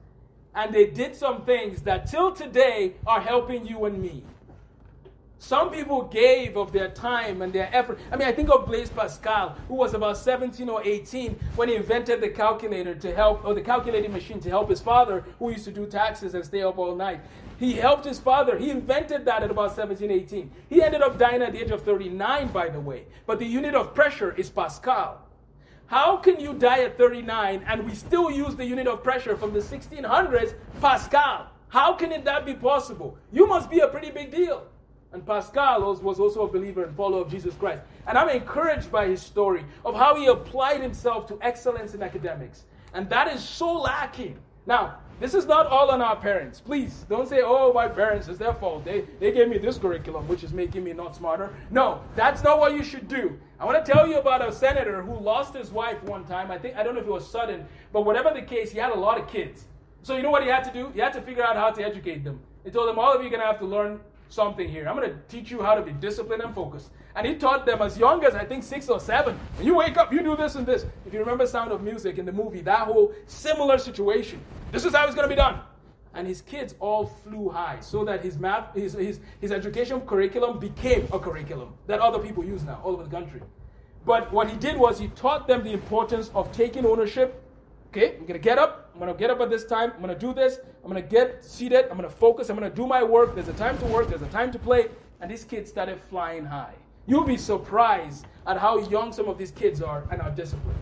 and they did some things that till today are helping you and me. Some people gave of their time and their effort. I mean, I think of Blaise Pascal, who was about 17 or 18 when he invented the calculator to help, or the calculating machine to help his father, who used to do taxes and stay up all night. He helped his father. He invented that at about 17, 18. He ended up dying at the age of 39, by the way. But the unit of pressure is Pascal. How can you die at 39 and we still use the unit of pressure from the 1600s, Pascal? How can it that be possible? You must be a pretty big deal. And Pascal was also a believer and follower of Jesus Christ. And I'm encouraged by his story of how he applied himself to excellence in academics. And that is so lacking. Now, this is not all on our parents. Please don't say, oh, my parents, it's their fault. They, they gave me this curriculum, which is making me not smarter. No, that's not what you should do. I want to tell you about a senator who lost his wife one time. I think, I don't know if it was sudden, but whatever the case, he had a lot of kids. So you know what he had to do? He had to figure out how to educate them. He told them, all of you are going to have to learn something here. I'm going to teach you how to be disciplined and focused. And he taught them as young as I think six or seven. And you wake up, you do this and this. If you remember Sound of Music in the movie, that whole similar situation. This is how it's going to be done. And his kids all flew high so that his math, his, his, his education curriculum became a curriculum that other people use now all over the country. But what he did was he taught them the importance of taking ownership. Okay, I'm to get up. I'm to get up at this time. I'm to do this. I'm to get seated. I'm to focus. I'm to do my work. There's a time to work. There's a time to play. And these kids started flying high. You'll be surprised at how young some of these kids are and are disciplined.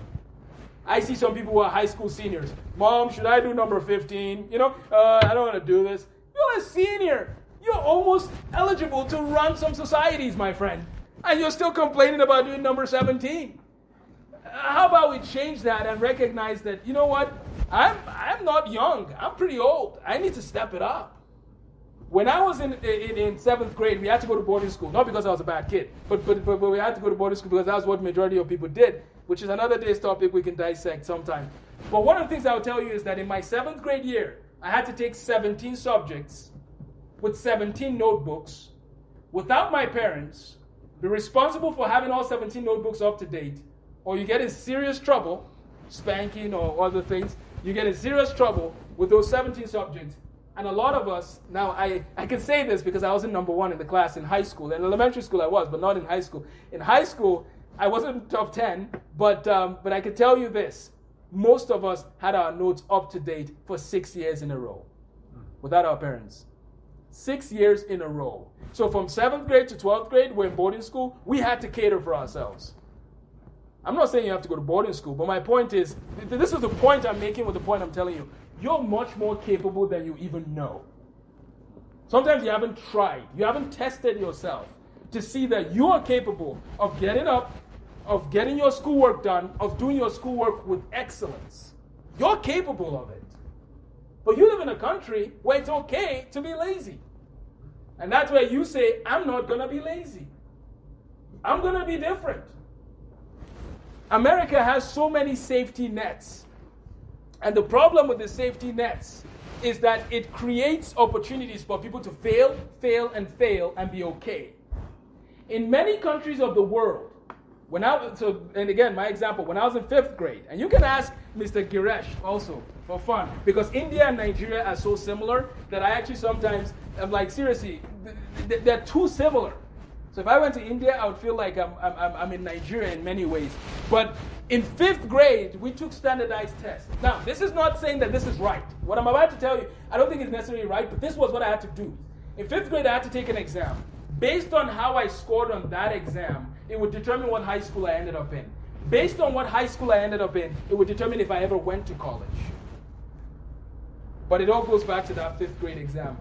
I see some people who are high school seniors. Mom, should I do number 15? You know, uh, I don't want to do this. You're a senior. You're almost eligible to run some societies, my friend. And you're still complaining about doing number 17. How about we change that and recognize that, you know what? I'm, I'm not young. I'm pretty old. I need to step it up. When I was in, in, in, seventh grade, we had to go to boarding school. Not because I was a bad kid, but, but, but, but we had to go to boarding school because that's what majority of people did, which is another day's topic we can dissect sometime. But one of the things I'll tell you is that in my seventh grade year, I had to take 17 subjects with 17 notebooks without my parents, be responsible for having all 17 notebooks up to date, or you get in serious trouble, spanking or other things, you get in serious trouble with those 17 subjects and a lot of us, now I, I can say this because I wasn't number one in the class in high school. In elementary school, I was, but not in high school. In high school, I wasn't top 10, but, um, but I can tell you this most of us had our notes up to date for six years in a row without our parents. Six years in a row. So from seventh grade to 12th grade, we're in boarding school, we had to cater for ourselves. I'm not saying you have to go to boarding school, but my point is this is the point I'm making with the point I'm telling you you're much more capable than you even know. Sometimes you haven't tried, you haven't tested yourself to see that you are capable of getting up, of getting your schoolwork done, of doing your schoolwork with excellence. You're capable of it. But you live in a country where it's okay to be lazy. And that's where you say, I'm not going to be lazy. I'm going to be different. America has so many safety nets and the problem with the safety nets is that it creates opportunities for people to fail, fail, and fail and be okay. In many countries of the world, when I so and again my example when I was in fifth grade, and you can ask Mr. Giresh also for fun because India and Nigeria are so similar that I actually sometimes I'm like seriously they're too similar. So if I went to India, I would feel like I'm, I'm, I'm in Nigeria in many ways. But in fifth grade, we took standardized tests. Now, this is not saying that this is right. What I'm about to tell you, I don't think it's necessarily right, but this was what I had to do. In fifth grade, I had to take an exam. Based on how I scored on that exam, it would determine what high school I ended up in. Based on what high school I ended up in, it would determine if I ever went to college. But it all goes back to that fifth grade exam.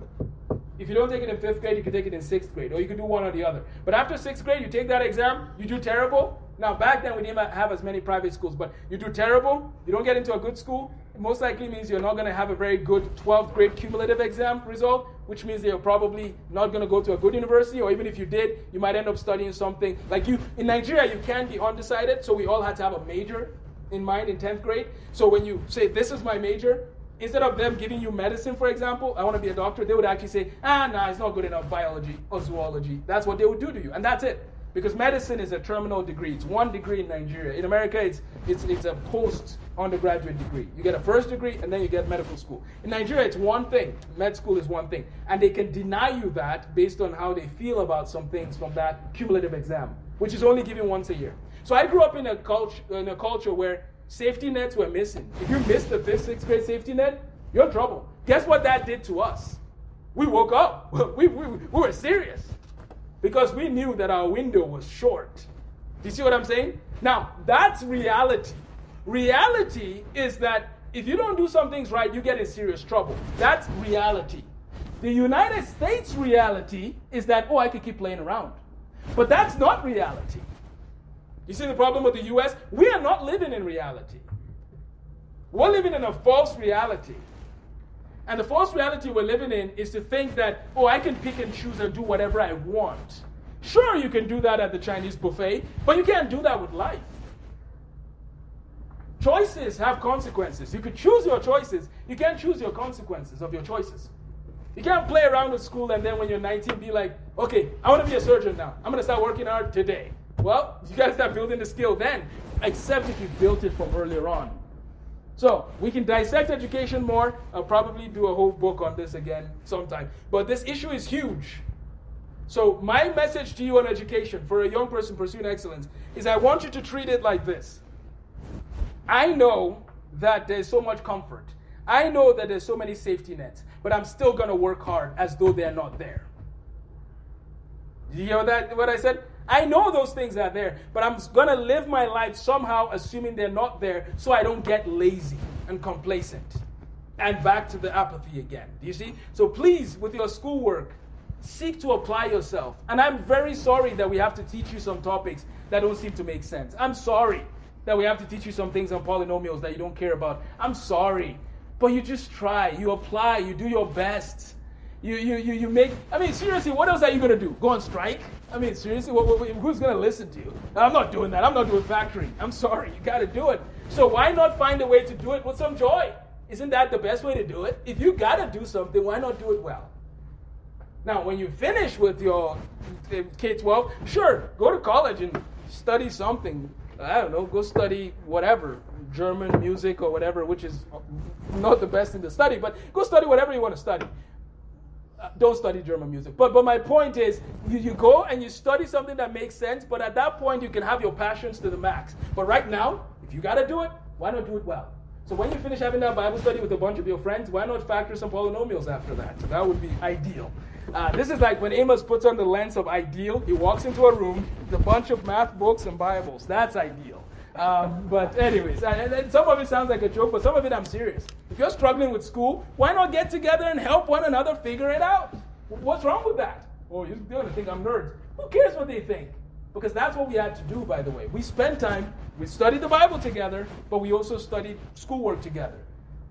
If you don't take it in fifth grade, you can take it in sixth grade, or you can do one or the other. But after sixth grade, you take that exam, you do terrible, now, back then we didn't have as many private schools, but you do terrible, you don't get into a good school, it most likely means you're not going to have a very good 12th grade cumulative exam result, which means you're probably not going to go to a good university, or even if you did, you might end up studying something. Like you, in Nigeria, you can be undecided, so we all had to have a major in mind in 10th grade. So when you say, This is my major, instead of them giving you medicine, for example, I want to be a doctor, they would actually say, Ah, nah, it's not good enough, biology or zoology. That's what they would do to you, and that's it. Because medicine is a terminal degree. It's one degree in Nigeria. In America, it's, it's, it's a post undergraduate degree. You get a first degree and then you get medical school. In Nigeria, it's one thing. Med school is one thing. And they can deny you that based on how they feel about some things from that cumulative exam, which is only given once a year. So I grew up in a, culture, in a culture where safety nets were missing. If you missed the fifth, sixth grade safety net, you're in trouble. Guess what that did to us? We woke up. We, we, we were serious because we knew that our window was short. Do you see what I'm saying? Now, that's reality. Reality is that if you don't do some things right, you get in serious trouble. That's reality. The United States reality is that, oh, I could keep playing around. But that's not reality. You see the problem with the US? We are not living in reality. We're living in a false reality. And the false reality we're living in is to think that, oh, I can pick and choose and do whatever I want. Sure, you can do that at the Chinese buffet, but you can't do that with life. Choices have consequences. You could choose your choices, you can't choose your consequences of your choices. You can't play around with school and then when you're 19 be like, okay, I want to be a surgeon now. I'm going to start working hard today. Well, you to start building the skill then, except if you built it from earlier on. So we can dissect education more. I'll probably do a whole book on this again sometime. But this issue is huge. So my message to you on education for a young person pursuing excellence is I want you to treat it like this. I know that there's so much comfort. I know that there's so many safety nets, but I'm still going to work hard as though they're not there. You hear that, what I said? I know those things are there, but I'm going to live my life somehow assuming they're not there so I don't get lazy and complacent and back to the apathy again. Do you see? So please, with your schoolwork, seek to apply yourself. And I'm very sorry that we have to teach you some topics that don't seem to make sense. I'm sorry that we have to teach you some things on polynomials that you don't care about. I'm sorry. But you just try, you apply, you do your best. You, you, you, you make, I mean, seriously, what else are you going to do? Go on strike? I mean, seriously, what, what, who's going to listen to you? I'm not doing that. I'm not doing factoring. I'm sorry. You got to do it. So why not find a way to do it with some joy? Isn't that the best way to do it? If you got to do something, why not do it well? Now, when you finish with your uh, K 12, sure, go to college and study something. I don't know, go study whatever, German music or whatever, which is not the best in the study, but go study whatever you want to study. Uh, don't study German music. But, but my point is, you, you go and you study something that makes sense, but at that point, you can have your passions to the max. But right now, if you got to do it, why not do it well? So when you finish having that Bible study with a bunch of your friends, why not factor some polynomials after that? So that would be ideal. Uh, this is like when Amos puts on the lens of ideal. He walks into a room with a bunch of math books and Bibles. That's ideal. Um, but anyways, some of it sounds like a joke, but some of it I'm serious. If you're struggling with school, why not get together and help one another figure it out? What's wrong with that? Oh, you're going to think I'm nerds. Who cares what they think? Because that's what we had to do, by the way. We spent time, we studied the Bible together, but we also studied schoolwork together.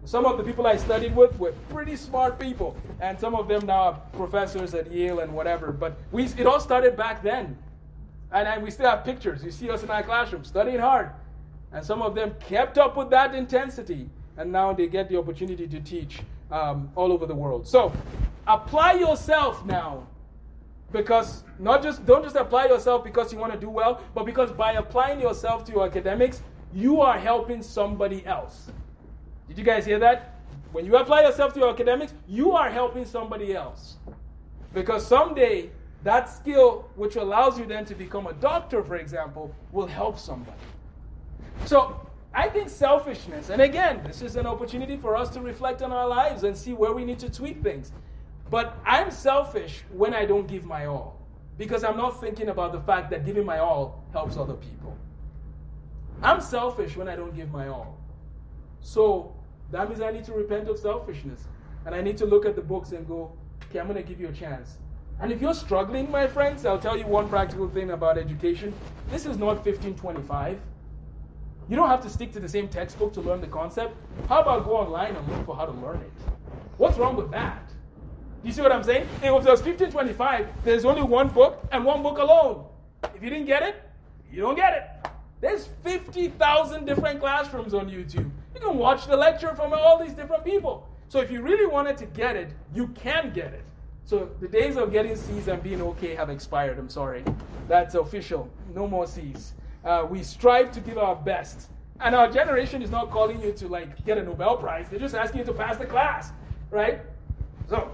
Some of the people I studied with were pretty smart people, and some of them now are professors at Yale and whatever. But we, it all started back then. And, and we still have pictures. You see us in our classroom studying hard. And some of them kept up with that intensity, and now they get the opportunity to teach um, all over the world. So apply yourself now because not just don't just apply yourself because you want to do well but because by applying yourself to your academics you are helping somebody else did you guys hear that? When you apply yourself to your academics, you are helping somebody else. Because someday, that skill, which allows you then to become a doctor, for example, will help somebody. So, I think selfishness, and again, this is an opportunity for us to reflect on our lives and see where we need to tweak things. But I'm selfish when I don't give my all because I'm not thinking about the fact that giving my all helps other people. I'm selfish when I don't give my all. So that means I need to repent of selfishness. And I need to look at the books and go, okay, I'm going to give you a chance. And if you're struggling, my friends, I'll tell you one practical thing about education. This is not 1525. You don't have to stick to the same textbook to learn the concept. How about go online and look for how to learn it? What's wrong with that? You see what I'm saying? If it was 1525, there's only one book and one book alone. If you didn't get it, you don't get it. There's 50,000 different classrooms on YouTube. You can watch the lecture from all these different people. So if you really wanted to get it, you can get it. So the days of getting C's and being okay have expired. I'm sorry. That's official. No more C's. Uh, we strive to give our best. And our generation is not calling you to like get a Nobel Prize. They're just asking you to pass the class, right? So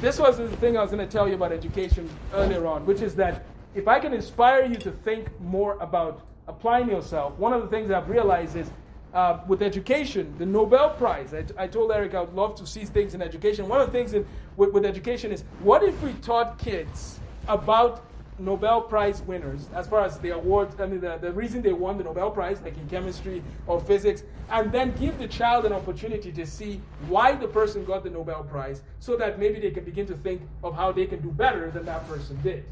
this was the thing I was going to tell you about education earlier on, which is that if I can inspire you to think more about applying yourself, one of the things I've realized is uh, with education, the Nobel Prize. I, I, told Eric I would love to see things in education. One of the things in, with, with education is what if we taught kids about Nobel Prize winners, as far as the awards, I mean, the, the reason they won the Nobel Prize, like in chemistry or physics, and then give the child an opportunity to see why the person got the Nobel Prize so that maybe they can begin to think of how they can do better than that person did.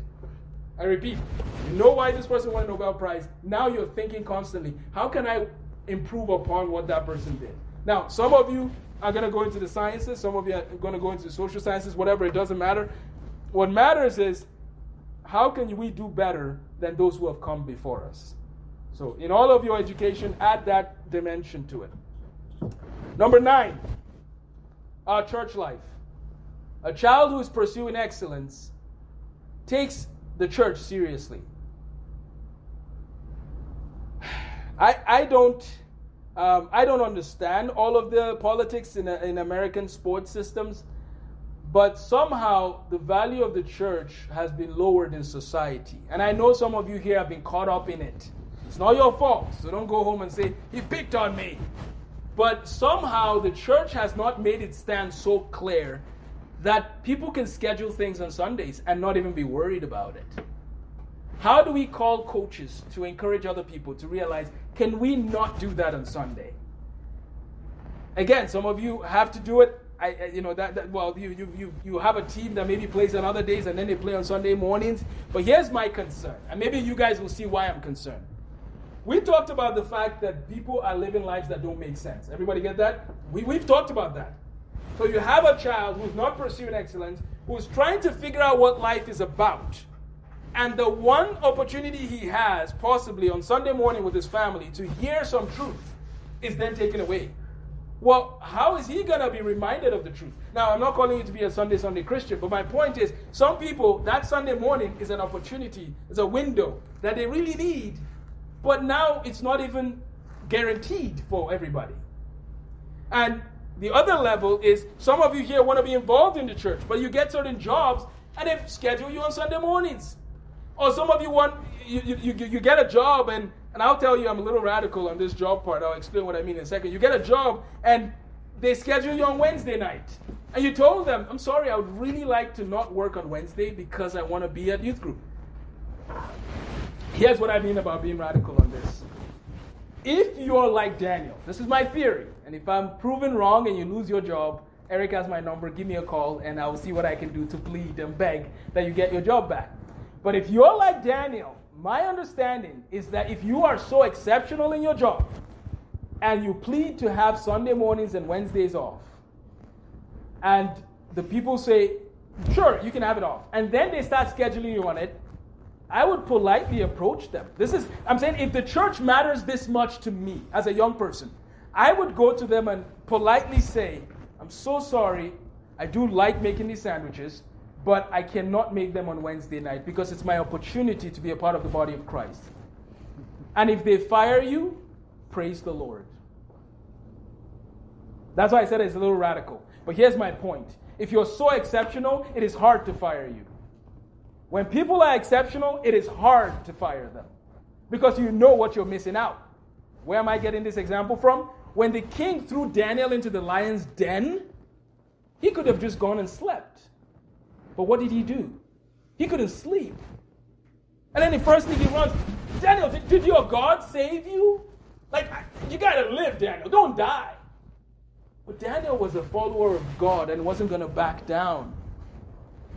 I repeat, you know why this person won a Nobel Prize. Now you're thinking constantly, how can I improve upon what that person did. Now, some of you are going to go into the sciences, some of you are going to go into the social sciences, whatever, it doesn't matter. What matters is how can we do better than those who have come before us? So, in all of your education, add that dimension to it. Number nine, our church life. A child who is pursuing excellence takes the church seriously. I, I don't um, I don't understand all of the politics in, in American sports systems, but somehow the value of the church has been lowered in society. And I know some of you here have been caught up in it. It's not your fault, so don't go home and say, he picked on me. But somehow the church has not made it stand so clear that people can schedule things on Sundays and not even be worried about it. How do we call coaches to encourage other people to realize, can we not do that on Sunday? Again, some of you have to do it. I, you know that, that well, you, you you you have a team that maybe plays on other days and then they play on Sunday mornings. But here's my concern, and maybe you guys will see why I'm concerned. We talked about the fact that people are living lives that don't make sense. Everybody get that? We, we've talked about that. So you have a child who's not pursuing excellence, who's trying to figure out what life is about. And the one opportunity he has, possibly on Sunday morning with his family, to hear some truth is then taken away. Well, how is he going to be reminded of the truth? Now, I'm not calling you to be a Sunday, Sunday Christian, but my point is some people, that Sunday morning is an opportunity, it's a window that they really need, but now it's not even guaranteed for everybody. And the other level is some of you here want to be involved in the church, but you get certain jobs and they schedule you on Sunday mornings. Or some of you want, you, you, you, you get a job, and, and I'll tell you I'm a little radical on this job part. I'll explain what I mean in a second. You get a job, and they schedule you on Wednesday night. And you told them, I'm sorry, I would really like to not work on Wednesday because I want to be at youth group. Here's what I mean about being radical on this. If you're like Daniel, this is my theory, and if I'm proven wrong and you lose your job, Eric has my number, give me a call, and I will see what I can do to plead and beg that you get your job back. But if you're like Daniel, my understanding is that if you are so exceptional in your job and you plead to have Sunday mornings and Wednesdays off, and the people say, sure, you can have it off, and then they start scheduling you on it, I would politely approach them. This is, I'm saying, if the church matters this much to me as a young person, I would go to them and politely say, I'm so sorry. I do like making these sandwiches, but I cannot make them on Wednesday night because it's my opportunity to be a part of the body of Christ. And if they fire you, praise the Lord. That's why I said it's a little radical. But here's my point if you're so exceptional, it is hard to fire you. When people are exceptional, it is hard to fire them because you know what you're missing out. Where am I getting this example from? When the king threw Daniel into the lion's den, he could have just gone and slept. But what did he do? He couldn't sleep. And then the first thing he runs, Daniel, did, did your God save you? Like, you gotta live, Daniel. Don't die. But Daniel was a follower of God and wasn't gonna back down.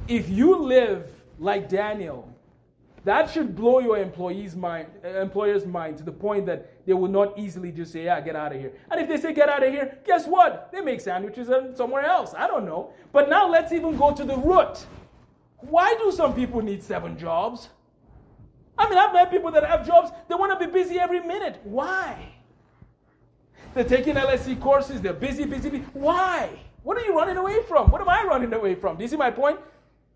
If you live like Daniel, that should blow your employee's mind, employer's mind to the point that they will not easily just say, "Yeah, get out of here." And if they say "get out of here," guess what? They make sandwiches somewhere else. I don't know. But now let's even go to the root. Why do some people need seven jobs? I mean, I've met people that have jobs. They want to be busy every minute. Why? They're taking LSE courses. They're busy, busy, busy. Why? What are you running away from? What am I running away from? Do you see my point?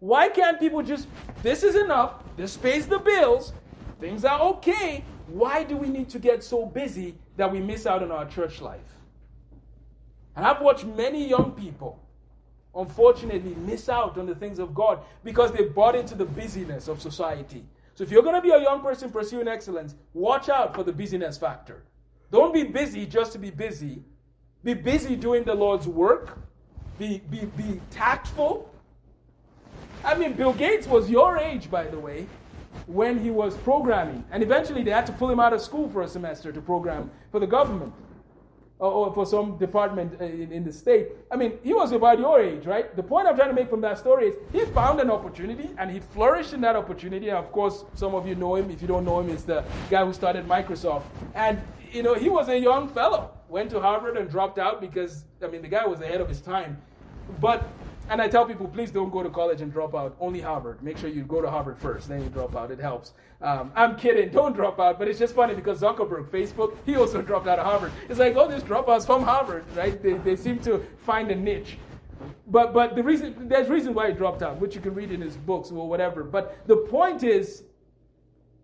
Why can't people just, this is enough, this pays the bills, things are okay. Why do we need to get so busy that we miss out on our church life? And I've watched many young people, unfortunately, miss out on the things of God because they bought into the busyness of society. So if you're going to be a young person pursuing excellence, watch out for the busyness factor. Don't be busy just to be busy. Be busy doing the Lord's work. Be, be, be tactful. I mean, Bill Gates was your age, by the way, when he was programming. And eventually they had to pull him out of school for a semester to program for the government or, or for some department uh, in, in, the state. I mean, he was about your age, right? The point I'm trying to make from that story is he found an opportunity and he flourished in that opportunity. And of course, some of you know him. If you don't know him, it's the guy who started Microsoft. And, you know, he was a young fellow, went to Harvard and dropped out because, I mean, the guy was ahead of his time. But and I tell people, please don't go to college and drop out. Only Harvard. Make sure you go to Harvard first, then you drop out. It helps. Um, I'm kidding. Don't drop out. But it's just funny because Zuckerberg, Facebook, he also dropped out of Harvard. It's like, oh, these dropouts from Harvard, right? They, they seem to find a niche. But, but the reason, there's reason why he dropped out, which you can read in his books or whatever. But the point is,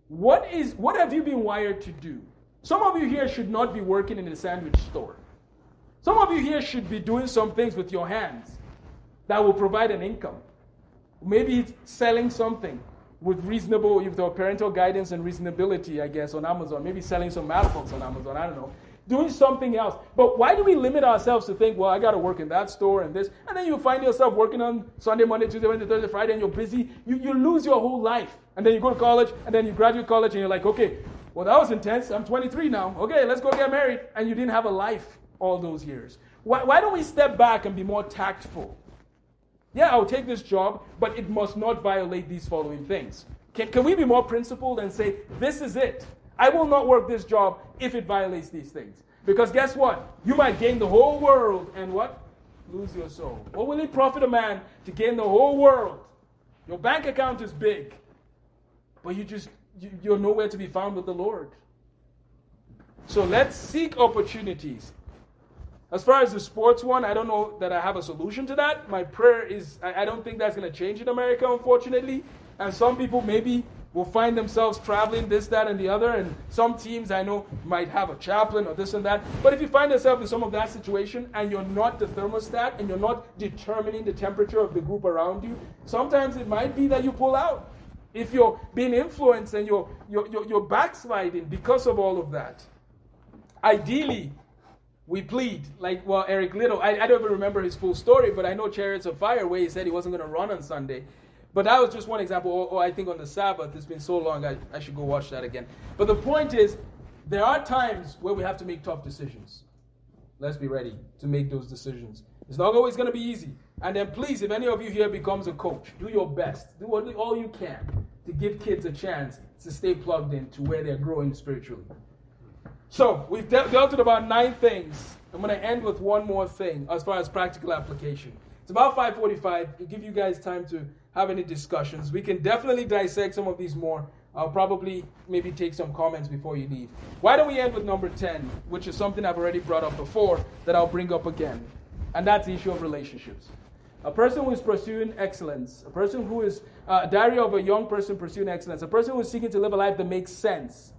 what is what have you been wired to do? Some of you here should not be working in a sandwich store. Some of you here should be doing some things with your hands that will provide an income. Maybe it's selling something with reasonable, with our parental guidance and reasonability, I guess, on Amazon. Maybe selling some math books on Amazon. I don't know. doing something else. But why do we limit ourselves to think, well, I got to work in that store and this? And then you find yourself working on Sunday, Monday, Tuesday, Wednesday, Thursday, Friday, and you're busy. You, you lose your whole life. And then you go to college, and then you graduate college, and you're like, okay, well, that was intense. I'm 23 now. Okay, let's go get married. And you didn't have a life all those years. Why, why don't we step back and be more tactful? Yeah, I'll take this job, but it must not violate these following things. Can, can we be more principled and say, this is it? I will not work this job if it violates these things. Because guess what? You might gain the whole world and what? Lose your soul. What will it profit a man to gain the whole world? Your bank account is big, but you just you, are nowhere to be found with the Lord. So let's seek opportunities. As far as the sports one, I don't know that I have a solution to that. My prayer is I, I don't think that's going to change in America, unfortunately. And some people maybe will find themselves traveling this, that, and the other. And some teams I know might have a chaplain or this and that. But if you find yourself in some of that situation and you're not the thermostat and you're not determining the temperature of the group around you, sometimes it might be that you pull out. If you're being influenced and you're, you're, you're, you're backsliding because of all of that. Ideally, we plead, like, well, Eric Liddell I, I don't even remember his full story, but I know Chariots of Fire, where he said he wasn't going to run on Sunday. But that was just one example. Or, or, I think on the Sabbath, it's been so long, I, I should go watch that again. But the point is, there are times where we have to make tough decisions. Let's be ready to make those decisions. It's not always going to be easy. And then, please, if any of you here becomes a coach, do your best. Do all you can to give kids a chance to stay plugged in to where they're growing spiritually. So, we've de- dealt with about nine things. I'm going to end with one more thing as far as practical application. It's about 5:45. To give you guys time to have any discussions. We can definitely dissect some of these more. I'll probably maybe take some comments before you leave. Why don't we end with number 10, which is something I've already brought up before that I'll bring up again. And that's the issue of relationships. A person who is pursuing excellence, a person who is uh, a diary of a young person pursuing excellence, a person who is seeking to live a life that makes sense,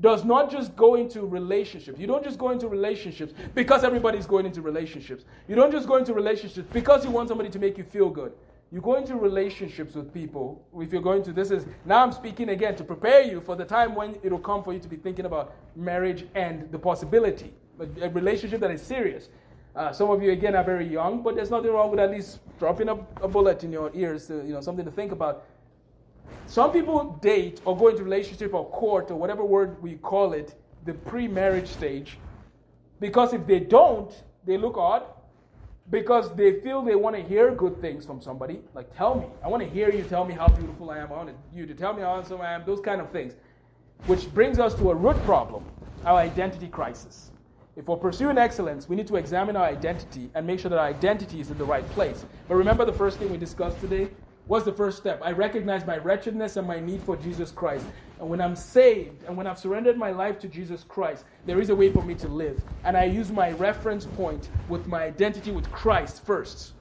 does not just go into relationships. You don't just go into relationships because everybody's going into relationships. You don't just go into relationships because you want somebody to make you feel good you go into relationships with people. If you're going to, this is, now I'm speaking again to prepare you for the time when it'll come for you to be thinking about marriage and the possibility, a relationship that is serious. Uh, some of you, again, are very young, but there's nothing wrong with at least dropping a, a bullet in your ears, to, you know, something to think about. Some people date or go into relationship or court or whatever word we call it, the pre-marriage stage, because if they don't, they look odd because they feel they want to hear good things from somebody. Like, tell me. I want to hear you tell me how beautiful I am. I want you to tell me how handsome I am. Those kind of things. Which brings us to a root problem our identity crisis. If we're pursuing excellence, we need to examine our identity and make sure that our identity is in the right place. But remember the first thing we discussed today? What's the first step? I recognize my wretchedness and my need for Jesus Christ. And when I'm saved and when I've surrendered my life to Jesus Christ, there is a way for me to live. And I use my reference point with my identity with Christ first.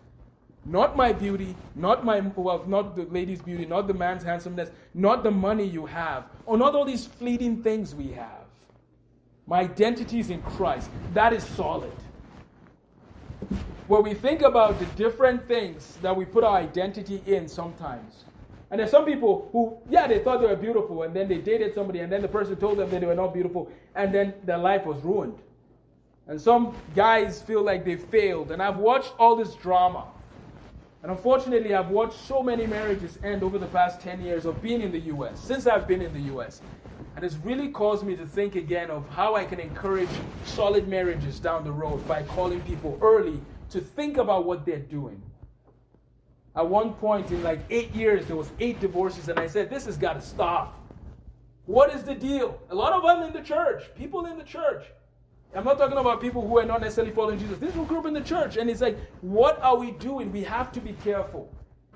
Not my beauty, not my well, not the lady's beauty, not the man's handsomeness, not the money you have, or not all these fleeting things we have. My identity is in Christ. That is solid where we think about the different things that we put our identity in sometimes. And there's some people who, yeah, they thought they were beautiful, and then they dated somebody, and then the person told them that they were not beautiful, and then their life was ruined. And some guys feel like they failed. And I've watched all this drama. And unfortunately, I've watched so many marriages end over the past 10 years of being in the US, since I've been in the US. And it's really caused me to think again of how I can encourage solid marriages down the road by calling people early to think about what they're doing. At one point in like eight years, there was eight divorces, and I said, this has got to stop. What is the deal? A lot of them in the church, people in the church. I'm not talking about people who are not necessarily following Jesus. This group in the church, and it's like, what are we doing? We have to be careful.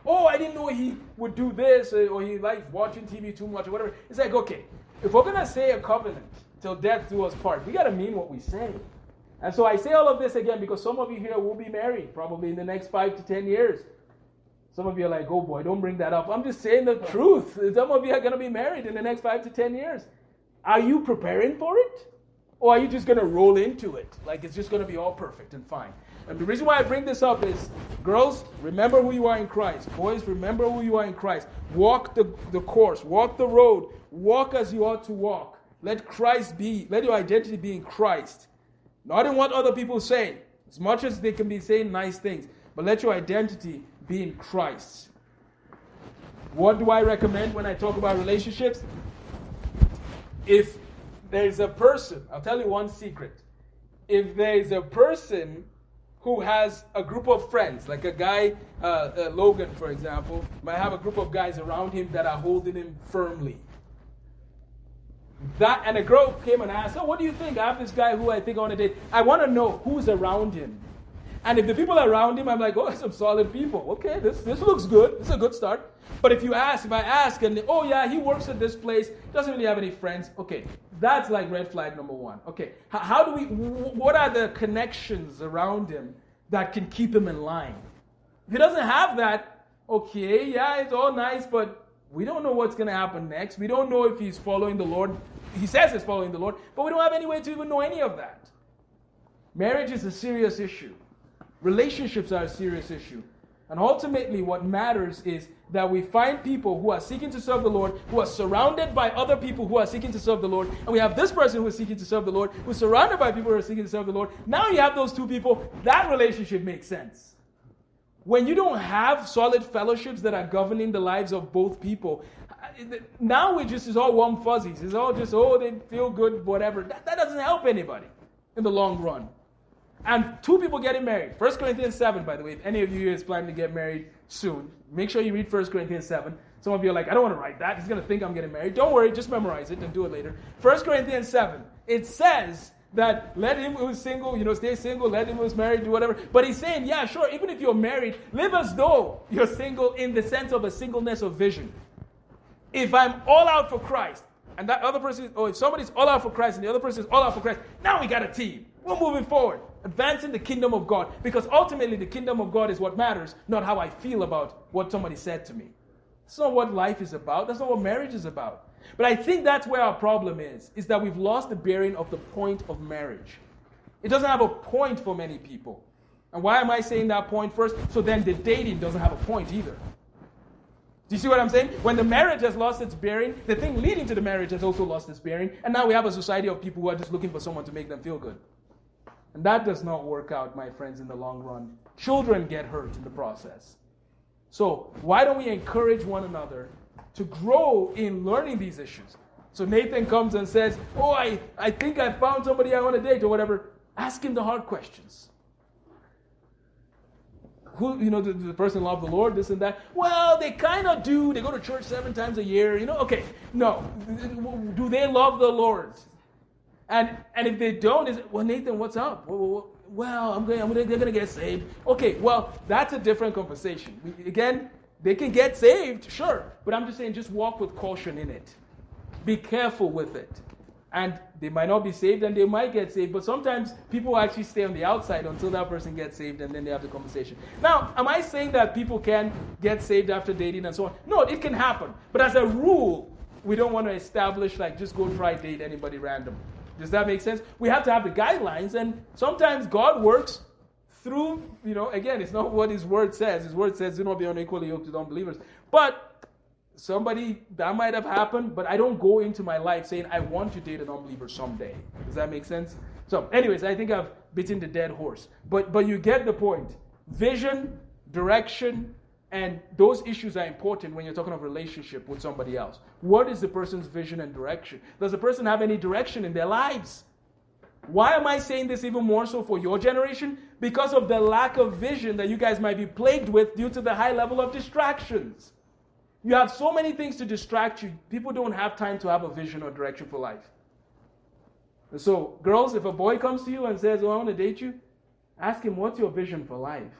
Oh, I didn't know he would do this, uh, or he likes watching TV too much, or whatever. It's like, okay, if we're gonna say a covenant till death do us part, we gotta mean what we say. And so I say all of this again because some of you here will be married probably in the next five to ten years. Some of you are like, oh boy, don't bring that up. I'm just saying the truth. Some of you are going to be married in the next five to ten years. Are you preparing for it? Or are you just going to roll into it? Like it's just going to be all perfect and fine. And the reason why I bring this up is girls, remember who you are in Christ. Boys, remember who you are in Christ. Walk the, the course, walk the road, walk as you ought to walk. Let Christ be, let your identity be in Christ. Not in what other people say, as much as they can be saying nice things, but let your identity be in Christ. What do I recommend when I talk about relationships? If there's a person, I'll tell you one secret. If there's a person who has a group of friends, like a guy, uh, uh, Logan, for example, might have a group of guys around him that are holding him firmly. That and a girl came and asked, "Oh, what do you think? I have this guy who I think I want to date. I want to know who's around him." And if the people around him, I'm like, "Oh, some solid people. Okay, this this looks good. It's a good start." But if you ask, if I ask, and oh yeah, he works at this place, doesn't really have any friends. Okay, that's like red flag number one. Okay, how, how do we? What are the connections around him that can keep him in line? If he doesn't have that, okay, yeah, it's all nice, but we don't know what's going to happen next. We don't know if he's following the Lord. He says he's following the Lord, but we don't have any way to even know any of that. Marriage is a serious issue. Relationships are a serious issue. And ultimately, what matters is that we find people who are seeking to serve the Lord, who are surrounded by other people who are seeking to serve the Lord. And we have this person who is seeking to serve the Lord, who's surrounded by people who are seeking to serve the Lord. Now you have those two people. That relationship makes sense. When you don't have solid fellowships that are governing the lives of both people, now it just is all warm fuzzies. It's all just, oh, they feel good, whatever. That, that doesn't help anybody in the long run. And two people getting married. 1 Corinthians 7, by the way, if any of you is planning to get married soon, make sure you read 1 Corinthians 7. Some of you are like, I don't want to write that. He's going to think I'm getting married. Don't worry, just memorize it and do it later. 1 Corinthians 7, it says that let him who's single, you know, stay single, let him who's married, do whatever. But he's saying, yeah, sure, even if you're married, live as though you're single in the sense of a singleness of vision. If I'm all out for Christ, and that other person, or if somebody's all out for Christ and the other person is all out for Christ, now we got a team. We're moving forward, advancing the kingdom of God. Because ultimately, the kingdom of God is what matters, not how I feel about what somebody said to me. That's not what life is about. That's not what marriage is about. But I think that's where our problem is, is that we've lost the bearing of the point of marriage. It doesn't have a point for many people. And why am I saying that point first? So then the dating doesn't have a point either. Do you see what I'm saying? When the marriage has lost its bearing, the thing leading to the marriage has also lost its bearing. And now we have a society of people who are just looking for someone to make them feel good. And that does not work out, my friends, in the long run. Children get hurt in the process. So, why don't we encourage one another to grow in learning these issues? So, Nathan comes and says, Oh, I, I think I found somebody I want to date or whatever. Ask him the hard questions. Who, you know, does the person love the Lord, this and that? Well, they kind of do. They go to church seven times a year, you know? Okay, no. Do they love the Lord? And, and if they don't, is well, Nathan, what's up? Well, well I'm going, I'm going, they're going to get saved. Okay, well, that's a different conversation. We, again, they can get saved, sure. But I'm just saying, just walk with caution in it. Be careful with it. And they might not be saved and they might get saved, but sometimes people actually stay on the outside until that person gets saved and then they have the conversation. Now, am I saying that people can get saved after dating and so on? No, it can happen. But as a rule, we don't want to establish like just go try date anybody random. Does that make sense? We have to have the guidelines, and sometimes God works through, you know, again, it's not what His Word says. His Word says, do not be unequally yoked with unbelievers. But somebody, that might have happened, but I don't go into my life saying, I want to date an unbeliever someday. Does that make sense? So, anyways, I think I've beaten the dead horse. But, but you get the point. Vision, direction, and those issues are important when you're talking of relationship with somebody else. What is the person's vision and direction? Does the person have any direction in their lives? Why am I saying this even more so for your generation? Because of the lack of vision that you guys might be plagued with due to the high level of distractions. You have so many things to distract you, people don't have time to have a vision or direction for life. And so, girls, if a boy comes to you and says, Oh, I want to date you, ask him, What's your vision for life?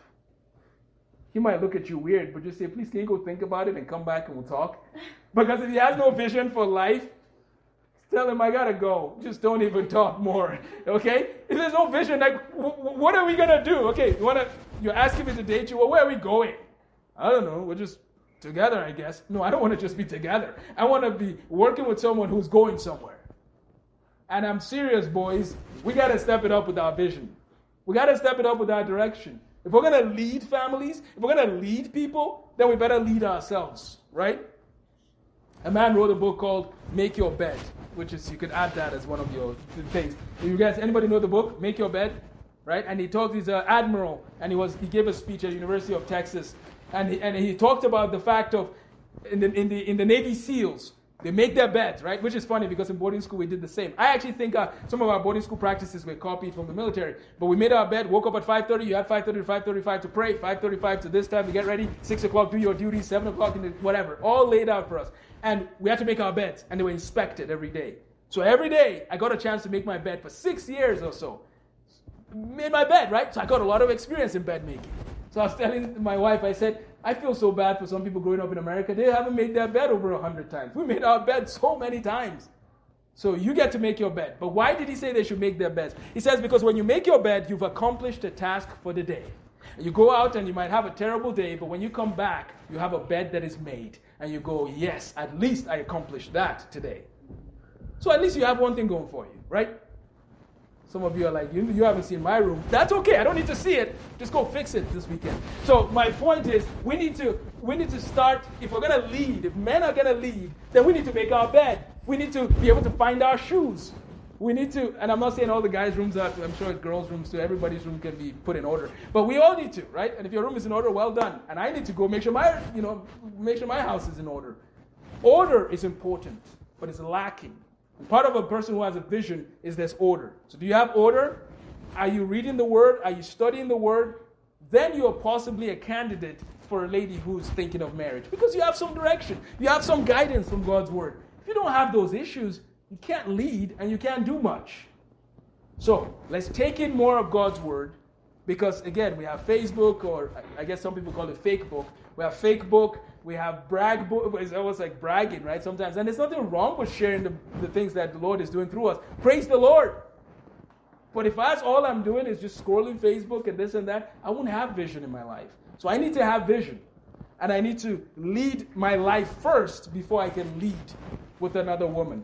he might look at you weird, but just say, please, can you go think about it and come back and we'll talk? Because if he has no vision for life, tell him, I gotta go. Just don't even talk more. Okay? If there's no vision, like, w- what are we gonna do? Okay, you wanna, you're asking me to date you. Well, where are we going? I don't know. We're just together, I guess. No, I don't wanna just be together. I wanna be working with someone who's going somewhere. And I'm serious, boys. We gotta step it up with our vision. We gotta step it up with our direction. If we're going to lead families, if we're going to lead people, then we better lead ourselves, right? A man wrote a book called Make Your Bed. Which is you could add that as one of your things. You guys, anybody know the book? Make Your Bed, right? And he talked. He's an admiral, and he was he gave a speech at University of Texas, and he, and he talked about the fact of in the in the in the Navy SEALs they make their beds, right? Which is funny because in boarding school we did the same. I actually think uh, some of our boarding school practices were copied from the military. But we made our bed, woke up at 5.30, you had 5.30 to 5.35 to pray, 5.35 to this time to get ready, 6 o'clock do your duty, 7 o'clock in the whatever. All laid out for us. And we had to make our beds, and they were inspected every day. So every day I got a chance to make my bed for six years or so. Made my bed, right? So I got a lot of experience in bed making. So I was telling my wife, I said, I feel so bad for some people growing up in America. They haven't made their bed over a hundred times. We made our bed so many times. So you get to make your bed. But why did he say they should make their beds? He says because when you make your bed, you've accomplished a task for the day. You go out and you might have a terrible day, but when you come back, you have a bed that is made. And you go, yes, at least I accomplished that today. So at least you have one thing going for you, right? Some of you are like, you, you haven't seen my room. That's okay. I don't need to see it. Just go fix it this weekend. So my point is, we need to we need to start. If we're gonna lead, if men are gonna lead, then we need to make our bed. We need to be able to find our shoes. We need to, and I'm not saying all the guys' rooms are. I'm sure girls' rooms too. Everybody's room can be put in order, but we all need to, right? And if your room is in order, well done. And I need to go make sure my, you know, make sure my house is in order. Order is important, but it's lacking Part of a person who has a vision is this order. So, do you have order? Are you reading the word? Are you studying the word? Then you are possibly a candidate for a lady who's thinking of marriage because you have some direction, you have some guidance from God's word. If you don't have those issues, you can't lead and you can't do much. So, let's take in more of God's word because, again, we have Facebook, or I guess some people call it fake book. We have fake book, we have brag book. It's almost like bragging, right? Sometimes. And there's nothing wrong with sharing the, the things that the Lord is doing through us. Praise the Lord. But if that's all I'm doing is just scrolling Facebook and this and that, I won't have vision in my life. So I need to have vision. And I need to lead my life first before I can lead with another woman.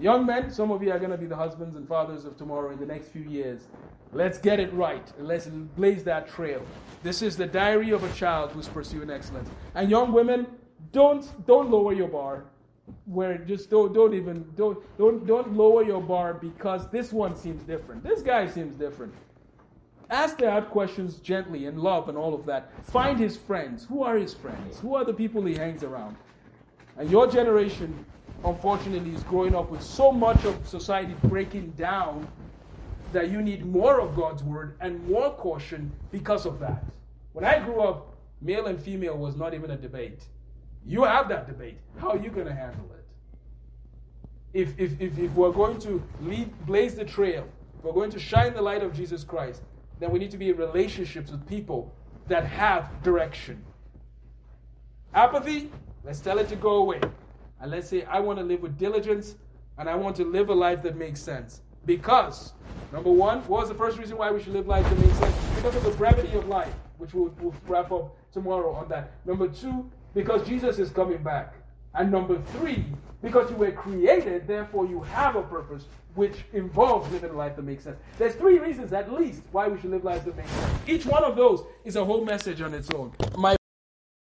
Young men, some of you are going to be the husbands and fathers of tomorrow in the next few years. Let's get it right and let's blaze that trail. This is the diary of a child who's pursuing excellence. And young women, don't don't lower your bar. Where just don't don't even don't don't don't lower your bar because this one seems different. This guy seems different. Ask the hard questions gently and love and all of that. Find his friends. Who are his friends? Who are the people he hangs around? And your generation, unfortunately, is growing up with so much of society breaking down that you need more of God's word and more caution because of that. When I grew up, male and female was not even a debate. You have that debate. How are you going to handle it? If, if, if, if we're going to lead, blaze the trail, if we're going to shine the light of Jesus Christ, then we need to be in relationships with people that have direction. Apathy, let's tell it to go away. And let's say, I want to live with diligence and I want to live a life that makes sense. Because, number one, what was the first reason why we should live life that makes sense? Because of the brevity of life, which we'll, we'll wrap up tomorrow on that. Number two, because Jesus is coming back. And number three, because you were created, therefore you have a purpose which involves living a life that makes sense. There's three reasons at least why we should live lives that make sense. Each one of those is a whole message on its own. My